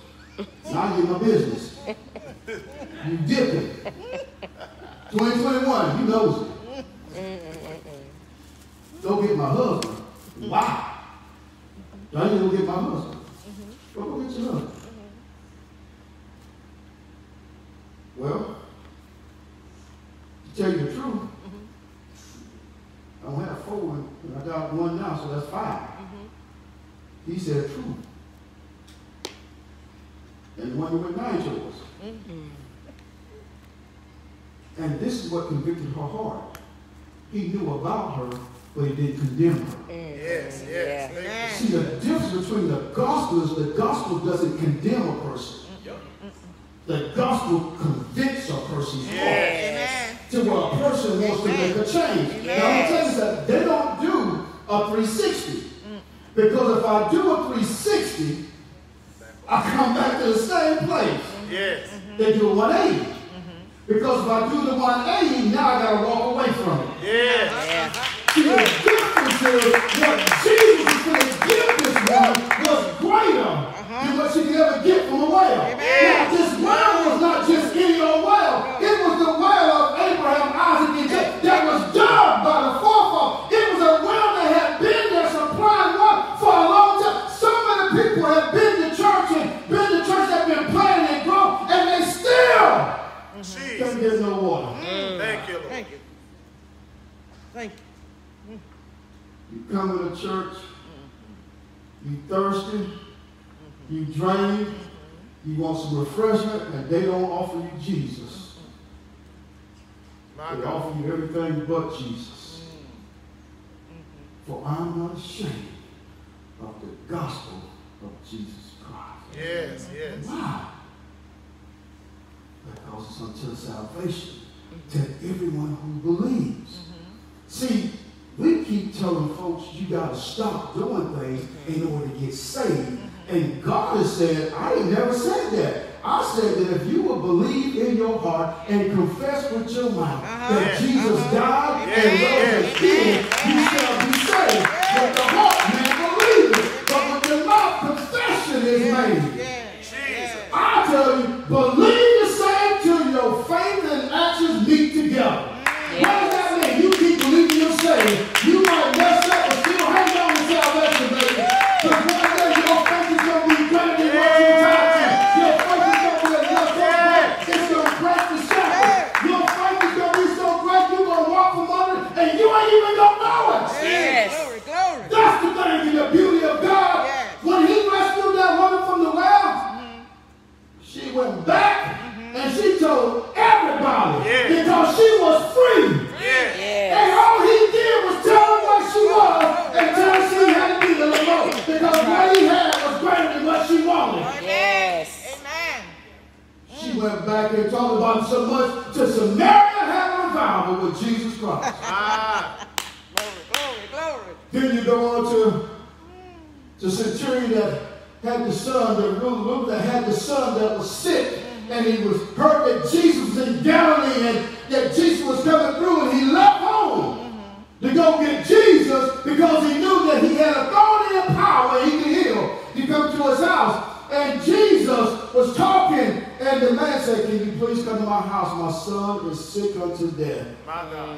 S2: Now I get my business. *laughs* You dipping. 2021, you knows it. Go get my husband. Wow. I ain't gonna get my husband. Well, go get your husband. Well, to tell you the truth, I don't have four, and I got one now, so that's 5 mm-hmm. He said true. And the one went nine yours. Mm-hmm. And this is what convicted her heart. He knew about her, but he didn't condemn her.
S5: Yes. Yes. Thank you.
S2: See, the difference between the gospel is the gospel doesn't condemn a person. The gospel convicts a person's heart
S4: Amen.
S2: to where a person wants to make a change. Now, I'm telling you that they don't do a 360. Because if I do a 360, I come back to the same place.
S5: Yes.
S2: They do a 180. Because if I do the 180, now I got to walk away from it.
S5: Yes.
S2: See, the difference what Jesus was going to give this woman was greater than what she could ever get from a well. Now, this well was not just Come to the church,
S5: you
S2: thirsty, you drained, you want some refreshment, and they don't offer you Jesus.
S5: My
S2: They
S5: God.
S2: offer you everything but Jesus. For I'm not ashamed of the gospel of Jesus Christ.
S5: Yes. Yes.
S2: Why? Because it's until salvation to everyone who believes. Mm-hmm. See, we keep telling folks you got to stop doing things in order to get saved. And God has said, I ain't never said that. I said that if you will believe in your heart and confess with your mouth that uh-huh.
S5: Yes.
S2: Jesus uh-huh. died and
S5: Yes.
S2: rose again, you shall be saved. But the heart man believeth, but with your mouth confession is made.
S4: Yeah.
S5: Jesus.
S2: I tell you, believe she was free. Yeah. And all he did was tell her what she was and tell her she had to be the Lamont, because what he had was greater than what she wanted.
S4: Yes. Amen.
S2: She went back and talked about so much to Samaria had a revival with Jesus Christ.
S5: Ah.
S4: Glory, glory, glory.
S2: Then you go on to the centurion that had the son that ruler that had the son that was sick, and he was heard that Jesus was in Galilee that Jesus was coming through, and he left home to go get Jesus because he knew that he had authority and power and he could heal. He come to his house. And Jesus was talking, and the man said, Can you please come to my house? My son is sick unto death.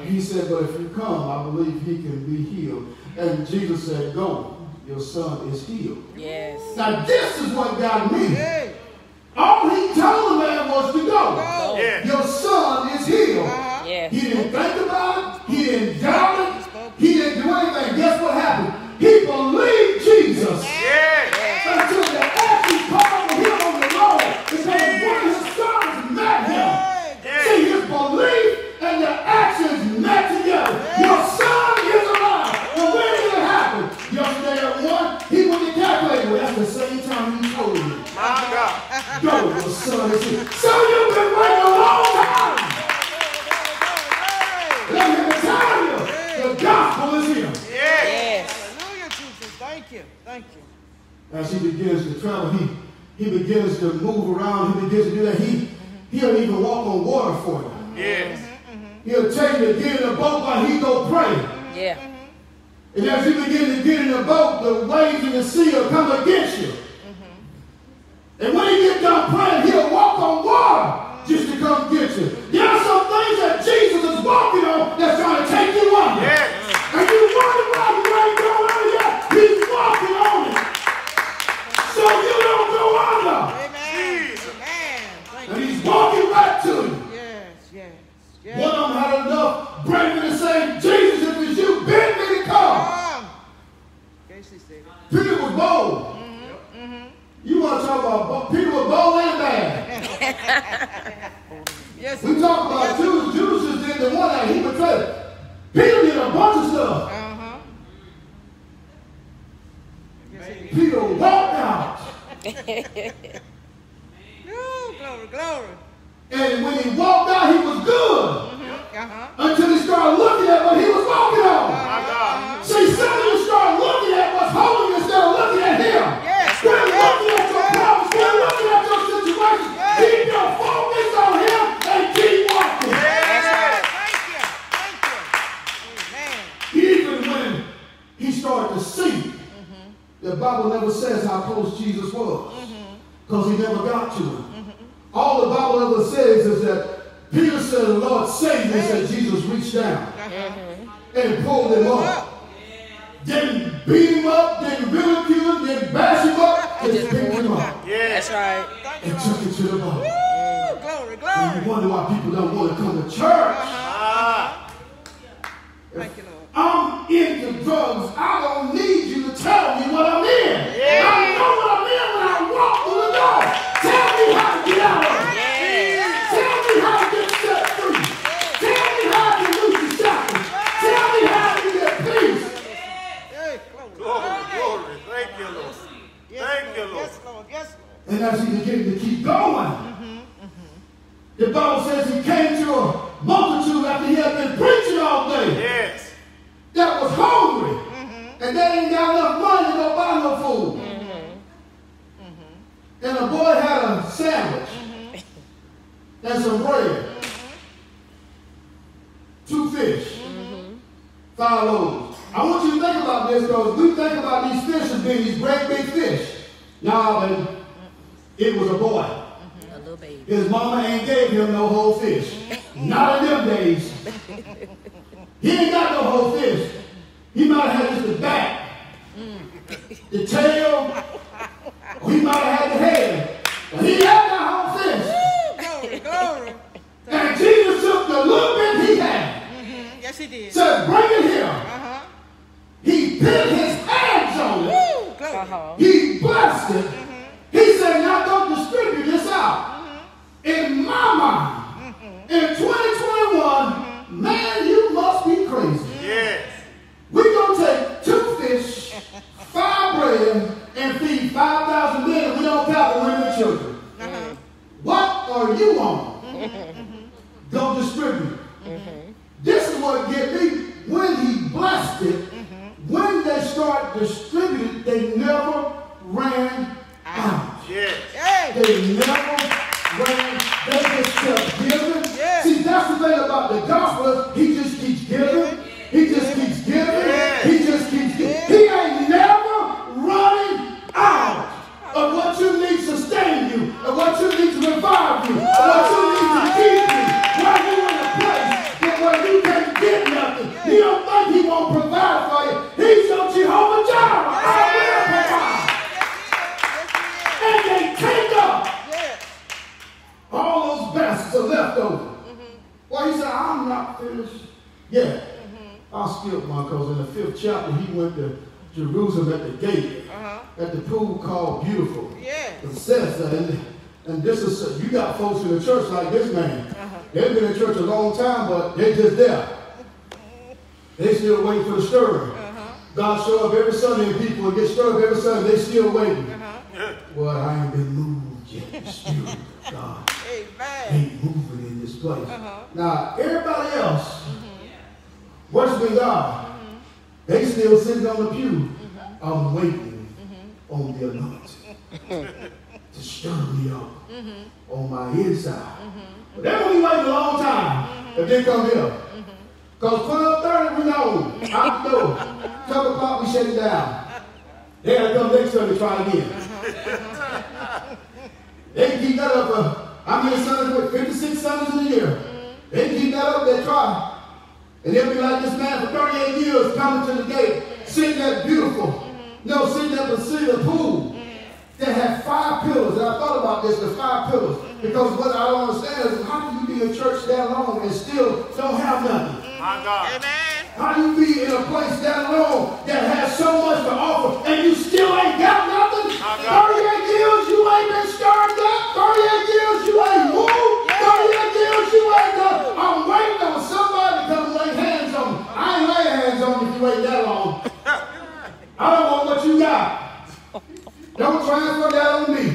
S2: He said, But if you come, I believe he can be healed. And Jesus said, Go, your son is healed.
S6: Yes.
S2: Now, this is what got me.
S4: Hey.
S2: All he told the man was to go.
S4: Go.
S5: Yes.
S2: Your son healed.
S4: Uh-huh.
S6: Yes.
S2: He didn't think about it. He didn't doubt it. He didn't do anything. Guess what happened? He believed Jesus.
S5: Yes.
S2: Until the actions called him on the road. Because one of his sons met him.
S4: Hey.
S2: See, his belief and the actions met together. Your son is alive. And when did it happen? Yesterday at one, he went to calculate. Well, that's the same time he told me.
S5: My God.
S2: Go, your son is here. So you've been waiting a long
S4: Thank you.
S2: As he begins to travel, he, he begins to move around. He begins to do that. He, he'll even walk on water for you.
S5: Yes. Mm-hmm, mm-hmm.
S2: He'll tell you to get in the boat while he go pray.
S6: Yeah.
S2: And as you begin to get in the boat, the waves in the sea will come against you. Mm-hmm. And when he gets done praying, he'll walk on water just to come get you. There are some things that Jesus is walking on that's trying to take you under.
S5: Yes.
S2: And you Peter was bold. You want to talk about bo- Peter was bold and bad. *laughs*
S4: Yes,
S2: We talk about Judas. Judas is the one that he betrayed. Peter did a bunch of stuff.
S4: Uh-huh. Yes, he did.
S2: Peter walked out.
S4: Ooh, *laughs* glory, glory.
S2: And when he walked out, he was good.
S4: Uh-huh.
S2: Until he started looking at what he was walking on.
S5: My God.
S2: See, some of you start looking at what's holding you instead of looking at him.
S4: Yes.
S2: Quit looking at your problems. Quit looking at your situation. Keep your focus on him and keep walking.
S4: That's right. Thank you. Thank you. Amen.
S2: Even when he started to sink, mm-hmm. the Bible never says how close Jesus was. Mm-hmm. Because he never got to him. Mm-hmm. All the Bible ever says is that Peter said, the Lord saved me, said Jesus reached down uh-huh. and pulled him up. Didn't beat him up, didn't ridicule him, didn't bash him up, just
S6: Just
S2: picked him
S6: him
S2: up
S5: Yes.
S6: That's right.
S2: And took him to the boat.
S4: Ooh, glory,
S2: And
S4: glory.
S2: you wonder why people don't want to come to church.
S5: Ah.
S4: Thank you, Lord.
S2: I'm into drugs. I don't need you to tell me what I'm in. I know what I'm in when I walk through the door. Tell me how to get out of it. Tell me how to get set free. Tell me how to lose the shackles. Tell me how to get peace.
S4: Hey, glory.
S5: Glory, glory. Thank you, Lord.
S4: Yes,
S5: Thank you,
S4: Lord.
S5: Lord.
S4: Yes, Lord. Yes, Lord.
S2: And as he began to keep going, the Bible says he came to a multitude after he had been preaching all day.
S5: Yes.
S2: that was hungry mm-hmm. and they ain't got enough money to go buy no food. Mm-hmm. And the boy had a sandwich mm-hmm. and some bread, two fish, five loaves. I want you to think about this because we think about these fish as being these great big fish. Baby, it was a boy.
S6: A little baby.
S2: His mama ain't gave him no whole fish. Not in them days. He ain't got no whole fish. He might have had just the back, the tail, or he might have had the head. But he had that whole fish.
S4: Glory, glory.
S2: And Jesus took the little bit he had,
S4: Mhm. Yes, he did.
S2: said, bring it here.
S4: Uh-huh.
S2: He put his hands on it.
S4: Ooh, glory.
S6: Uh-huh.
S2: He blessed it. Said, now don't distribute this out. In my mind, in 2021, mm-hmm. man, you must be crazy.
S5: Yes.
S2: We're going to take two fish, *laughs* five bread and feed 5,000 men and we don't count the women and children. Mm-hmm. What are you on? Mm-hmm. Don't distribute. This is what get me. When he blessed it, when they start distributing, they never ran out.
S5: Yes.
S4: Hey.
S2: They never ran. They just kept giving.
S4: Yeah.
S2: See, that's the thing about the gospel. He just keeps giving. He just keeps giving.
S5: Yeah.
S2: He just keeps giving. He ain't never running out of what you need to sustain you, of what you need to revive you, of what you need left over. Mm-hmm. Well, he said, I'm not finished. Yeah. Mm-hmm. I'll skip one because in the fifth chapter, he went to Jerusalem at the gate,
S4: Uh-huh.
S2: at the pool called Beautiful.
S4: Yes.
S2: It says that, and, and this is, you got folks in the church like this man. Uh-huh. They've been in church a long time, but they're just there. They still waiting for the stirring. Uh-huh. God show up every Sunday and people get stirred up every Sunday. They still waiting. Uh-huh. Well, I ain't been moved yet. Spirit of God
S4: Amen.
S2: ain't in this place.
S4: Uh-huh.
S2: Now, everybody else mm-hmm. worshiping God, mm-hmm. they still sitting on the pew. Mm-hmm. I'm waiting on the anointing to stir me up on my inside. But they gonna be waiting a long time if they come here. Because 1230, we know, out the door. 12 o'clock, we shut it down. They gotta come next Sunday try again. Uh-huh. They can keep that up for how many Sundays? What, 56 Sundays in a year. Mm-hmm. They keep that up, they try. And they'll be like this man for 38 years coming to the gate, mm-hmm. sitting that beautiful, mm-hmm. no, sitting that the city of pool. That had five pillars. And I thought about this, the five pillars. Because what I don't understand is how can you be in church that long and still don't have nothing?
S5: My God.
S4: Amen.
S2: How do you be in a place that long that has so much to offer and you still ain't got nothing?
S5: God.
S2: 38 years you ain't been starved up. 38 years you ain't moved. 38 years you ain't done. I'm waiting on somebody to come lay hands on me. I ain't laying hands on you if you ain't that long. *laughs* I don't want what you got. Don't transfer that on me.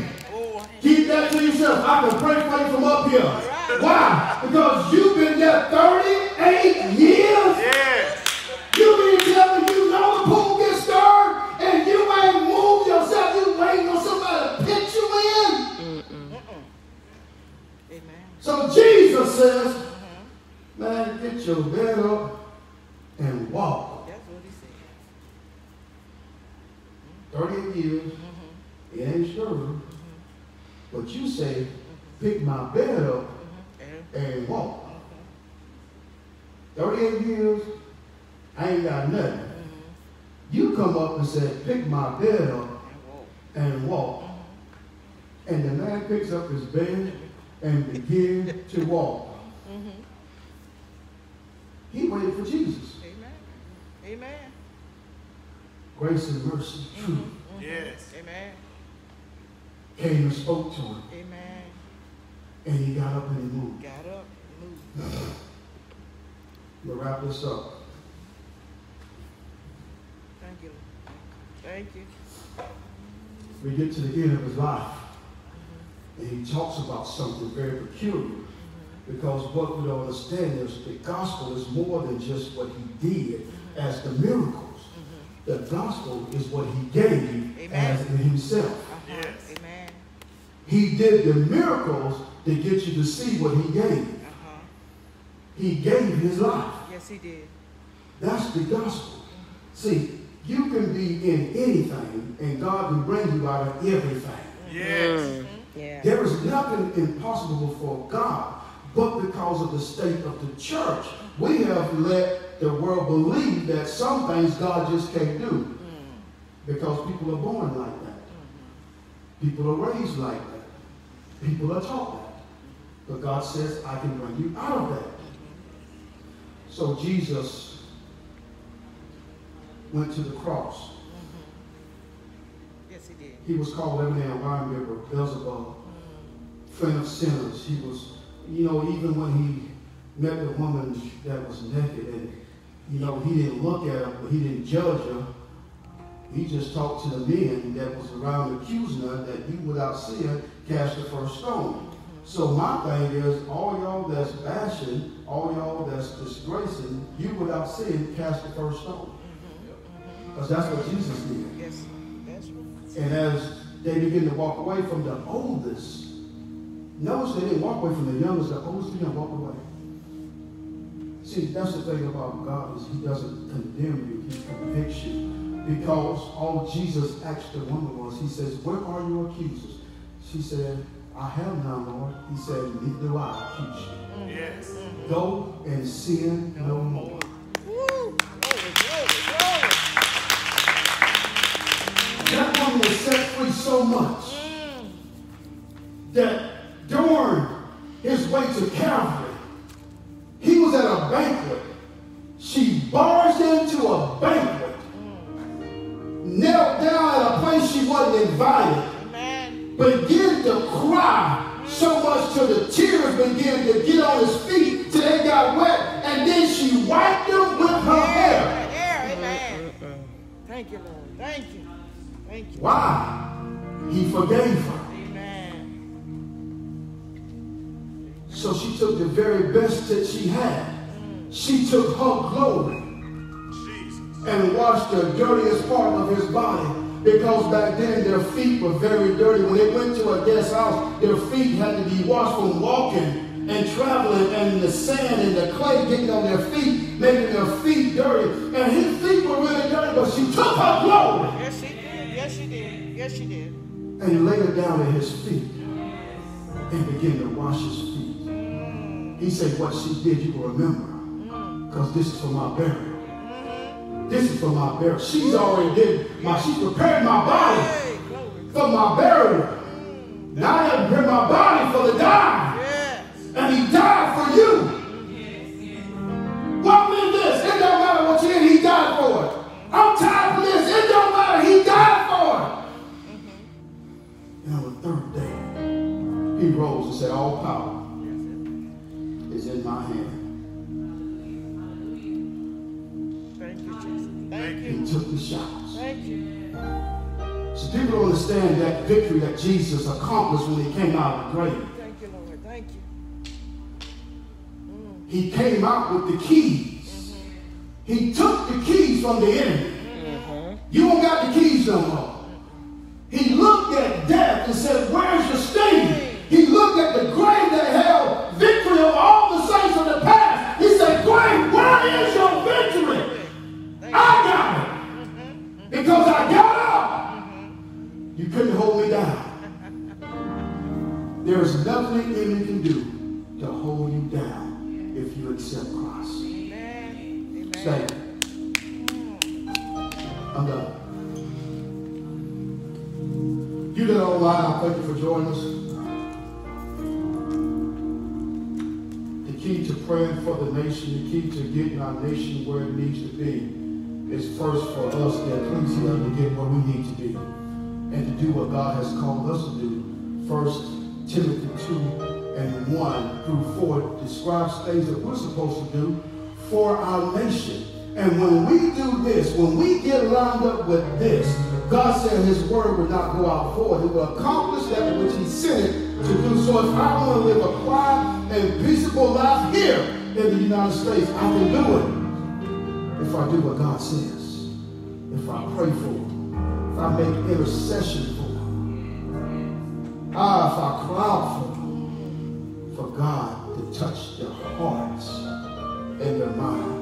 S2: Keep that to yourself. I can pray for you from up here. Why? Because you've been there 38 years.
S5: Yes.
S2: You mean tell me you know the pool gets stirred and you ain't moved yourself, you waiting on somebody to pitch you in?
S4: Amen.
S2: So Jesus says, mm-hmm. man, get your bed up and walk.
S4: That's what he said.
S2: 38 years, mm-hmm. it ain't stirred. But you say, pick my bed up
S4: And
S2: and walk. 38 years, I ain't got nothing. Mm-hmm. You come up and say, pick my bed up and walk. Mm-hmm. And the man picks up his bed and begin to walk. He waited for Jesus.
S4: Amen. Amen.
S2: Grace and mercy, truth,
S5: Yes.
S4: Amen.
S2: Came and spoke to him.
S4: Amen.
S2: And he got up and he moved.
S4: Got up, moved.
S2: We'll wrap this up.
S4: Thank you. Thank you.
S2: We get to the end of his life. And he talks about something very peculiar. Mm-hmm. Because what we don't understand is the gospel is more than just what he did as the miracles. The gospel is what he gave
S4: Amen.
S2: as in himself.
S4: Uh-huh.
S5: Yes.
S4: Amen.
S2: He did the miracles to get you to see what he gave.
S4: Uh-huh.
S2: He gave his life.
S4: Yes, he did.
S2: That's the gospel. See, you can be in anything and God can bring you out of everything.
S5: Yes.
S4: Yeah.
S2: There is nothing impossible for God, but because of the state of the church, we have let the world believe that some things God just can't do because people are born like that. People are raised like that. People are taught that. But God says, I can bring you out of that. So Jesus went to the cross.
S4: Yes, he did.
S2: He was called every man winebibber, Beelzebub, friend of sinners. He was, you know, even when he met the woman that was naked and, you know, he didn't look at her, but he didn't judge her. He just talked to the men that was around accusing her that you without sin cast the first stone. So my thing is, all y'all that's bashing, all y'all that's disgracing, you without sin cast the first stone. Because that's what Jesus did.
S4: Yes.
S2: And as they begin to walk away from the oldest, notice they didn't walk away from the youngest, the oldest didn't walk away. See, that's the thing about God is he doesn't condemn you, he convicts you. Because all Jesus asked the woman was, he says, where are your accusers? She said, I have none, Lord. He said, neither do I accuse you.
S5: Yes.
S2: Go and sin no more.
S4: Woo!
S2: That woman was set free so much that during his way to Calvary, he was at a banquet. She barged into a banquet, knelt down at a place she wasn't invited,
S4: Amen.
S2: began to cry so much till the tears began to get on his feet till they got wet, and then she wiped them with her hair.
S4: Right amen. Thank you, Lord. Thank you. Thank you.
S2: Why? He forgave her. So she took the very best that she had. She took her glory and washed the dirtiest part of his body. Because back then their feet were very dirty. When they went to a guest house, their feet had to be washed from walking and traveling and the sand and the clay getting on their feet, making their feet dirty. And his feet were really dirty, but she took her glory
S4: Yes, she did. Yes, she did. Yes, she did.
S2: and laid it down at his feet and began to wash his feet. He said, What she did, you will remember. Mm-hmm. Because this is for my burial. This is for my burial. She's already did my, she's prepared my body for my burial. Now I have to prepare my body for the die. And he died for you. He
S4: you.
S2: took the showers.
S4: Thank you.
S2: So people don't understand that victory that Jesus accomplished when he came out of the grave.
S4: Thank you, Lord. Thank you. Mm.
S2: He came out with the keys. Mm-hmm. He took the keys from the enemy. Mm-hmm. You don't got the keys no more. He looked at death and said, Where's your sting? He looked at the grave that held victory over all the saints of the past. He said, Grave, where is your victory? I. Because I got up. Mm-hmm. You couldn't hold me down. There is nothing the enemy can do to hold you down if you accept Christ.
S4: Amen. Amen.
S2: Stay. I'm done. You that are online, I thank you for joining us. The key to praying for the nation, the key to getting our nation where it needs to be, is first for us, the ecclesia, to get what we need to be. And to do what God has called us to do. First Timothy 2 and 1 through 4 describes things that we're supposed to do for our nation. And when we do this, when we get lined up with this, God said his word will not go out void. It will accomplish that which he sent it to do. So if I want to live a quiet and peaceable life here in the United States, I can do it if I do what God says. If I pray for them. If I make intercession for them. Ah, if I cry out for them. For God to touch their hearts and their mind.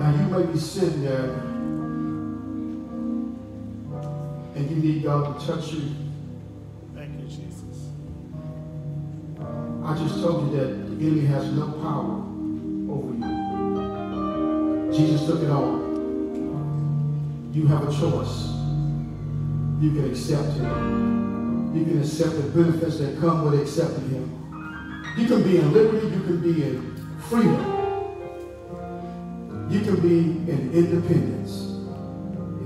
S2: Now you may be sitting there and you need God to touch you.
S5: Thank you, Jesus.
S2: I just told you that the enemy has no power over you. Jesus took it all. You have a choice. You can accept him. You can accept the benefits that come with accepting him. You can be in liberty. You can be in freedom. You can be in independence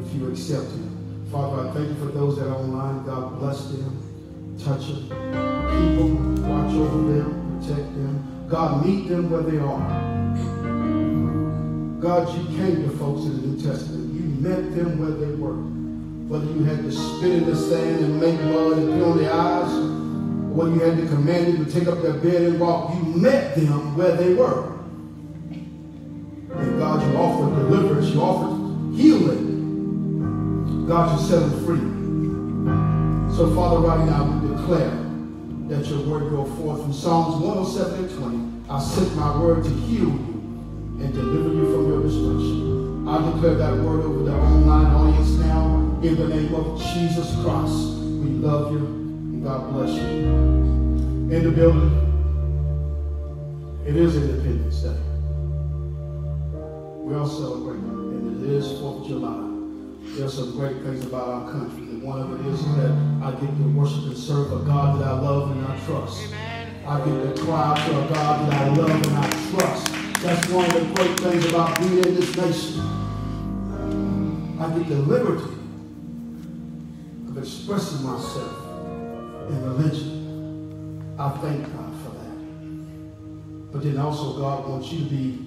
S2: if you accept him. Father, I thank you for those that are online. God bless them. Touch them. Keep them. Watch over them. Protect them. God, meet them where they are. God, you came to folks in the New Testament. You met them where they were. whether you had to spit in the sand and make mud and put on their eyes, or whether you had to command them to take up their bed and walk, you met them where they were. And God, you offered deliverance, you offered healing. God, you set them free. So, Father, right now we declare that your word go forth from Psalms 107 and 20. I sent my word to heal you and deliver you from your destruction. I declare that word over the online audience now in the name of Jesus Christ. We love you and God bless you. In the building, it is Independence Day. We are celebrating, and it is 4th of July. There's some great things about our country. And one of it is that I get to worship and serve a God that I love and I trust. Amen. I get to cry out to a God that I love and I trust. That's one of the great things about being in this nation. I get the liberty of expressing myself in religion. I thank God for that. But then also God wants you to be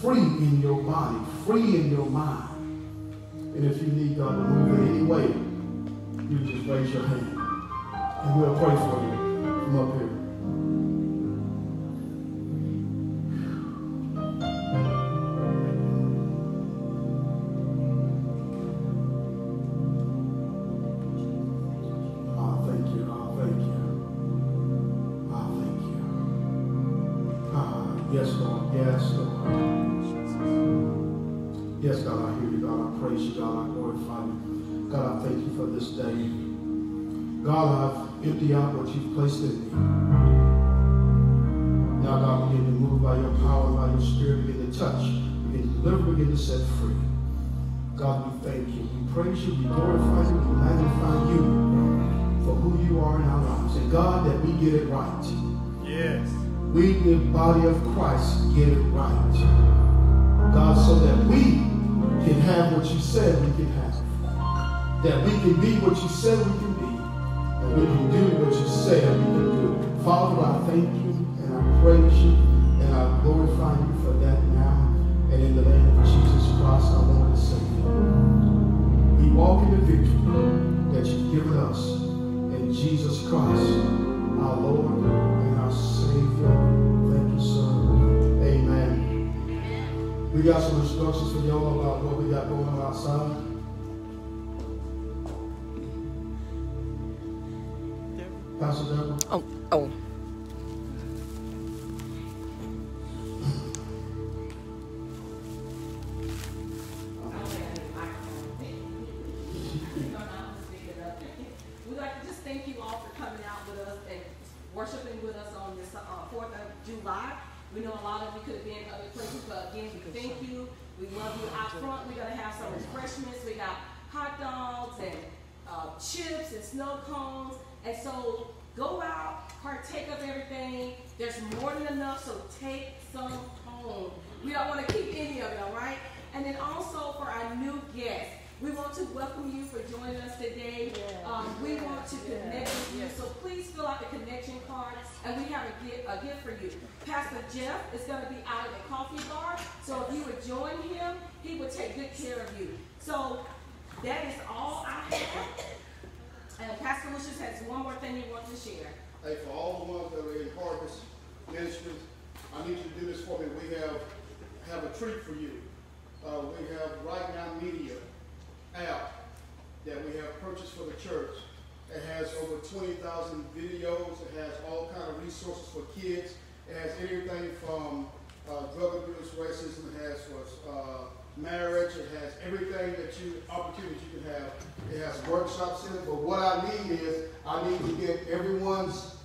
S2: free in your body, free in your mind. And if you need God to move in any way, you just raise your hand. And we'll pray for you from up here. Praise you. God, I glorify you. God, I thank you for this day. God, I've emptied out what you've placed in me. Now, God, begin to move by your power, by your spirit, begin to touch, begin to deliver, begin to set free. God, we thank you. We praise you. We glorify you. We magnify you for who you are in our lives. And God, that we get it right.
S5: Yes.
S2: We, the body of Christ, get it right. God, so that we can have what you said we can have. That we can be what you said we can be. And we can do what you said we can do. Father, I thank you and I praise you and I glorify you for that now. And in the name of Jesus Christ, I want to say we walk in the victory that you've given us in Jesus Christ, our Lord and our Savior. We got some instructions for y'all about what we got going on outside. Pastor Deborah.
S4: Oh, oh.
S3: Enough, so take some home. We don't want to keep any of it, all right? And then also for our new guests, we want to welcome you for joining us today. Um, we want to connect with you, so please fill out the connection card, and we have a gift, a gift for you. Pastor Jeff is going to be out at the coffee bar, so if you would join him, he would take good care of you. So that is all I have. And Pastor Lucius has one more thing he wants to share.
S2: Hey, for all the ones that are in Harvest Ministries, I need you to do this for me. We have, have a treat for you. Uh, we have Right Now Media app that we have purchased for the church. It has over 20,000 videos. It has all kind of resources for kids. It has everything from uh, drug abuse, racism. It has for uh, marriage. It has everything that you opportunities you can have. It has workshops in it. But what I need is I need to get everyone's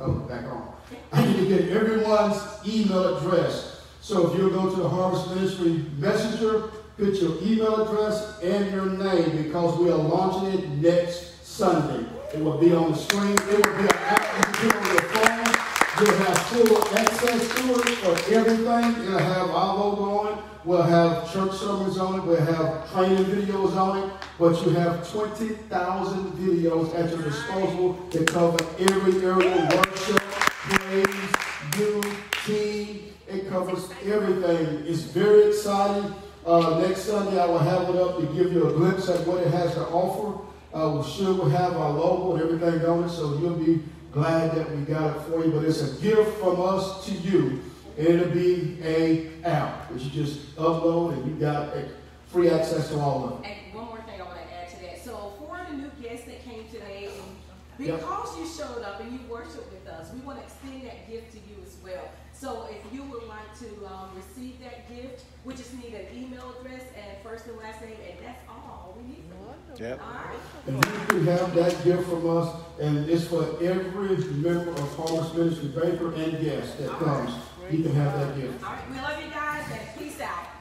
S2: oh back on. I need to get everyone's email address. So if you'll go to the Harvest Ministry Messenger, put your email address and your name because we are launching it next Sunday. It will be on the screen. It will be an app you can on your phone. You'll have full access to it for everything. It'll have our logo on it. We'll have church sermons on it. We'll have training videos on it. But you have 20,000 videos at your disposal that cover every area, worship, praise, youth, teen. It covers everything. It's very exciting. Uh, next Sunday, I will have it up to give you a glimpse at what it has to offer. Uh, we sure will have our logo and everything on it, so you'll be glad that we got it for you. But it's a gift from us to you, it'll be a app that you just upload, and you got free access to all of them.
S3: And one more thing I want to add to that. So for the new guests that came today, and
S2: Yep.
S3: because you showed up and you worshiped with us, we want to extend that gift to you as well. So if you would like to um, receive that gift, we just need an email address and first and last name, and that's all we need.
S5: Yep.
S3: All right.
S2: And you can have that gift from us, and it's for every member of Harvest Ministry, Vapor and guest that comes. You can have that gift.
S3: All right, we love you guys, and peace out.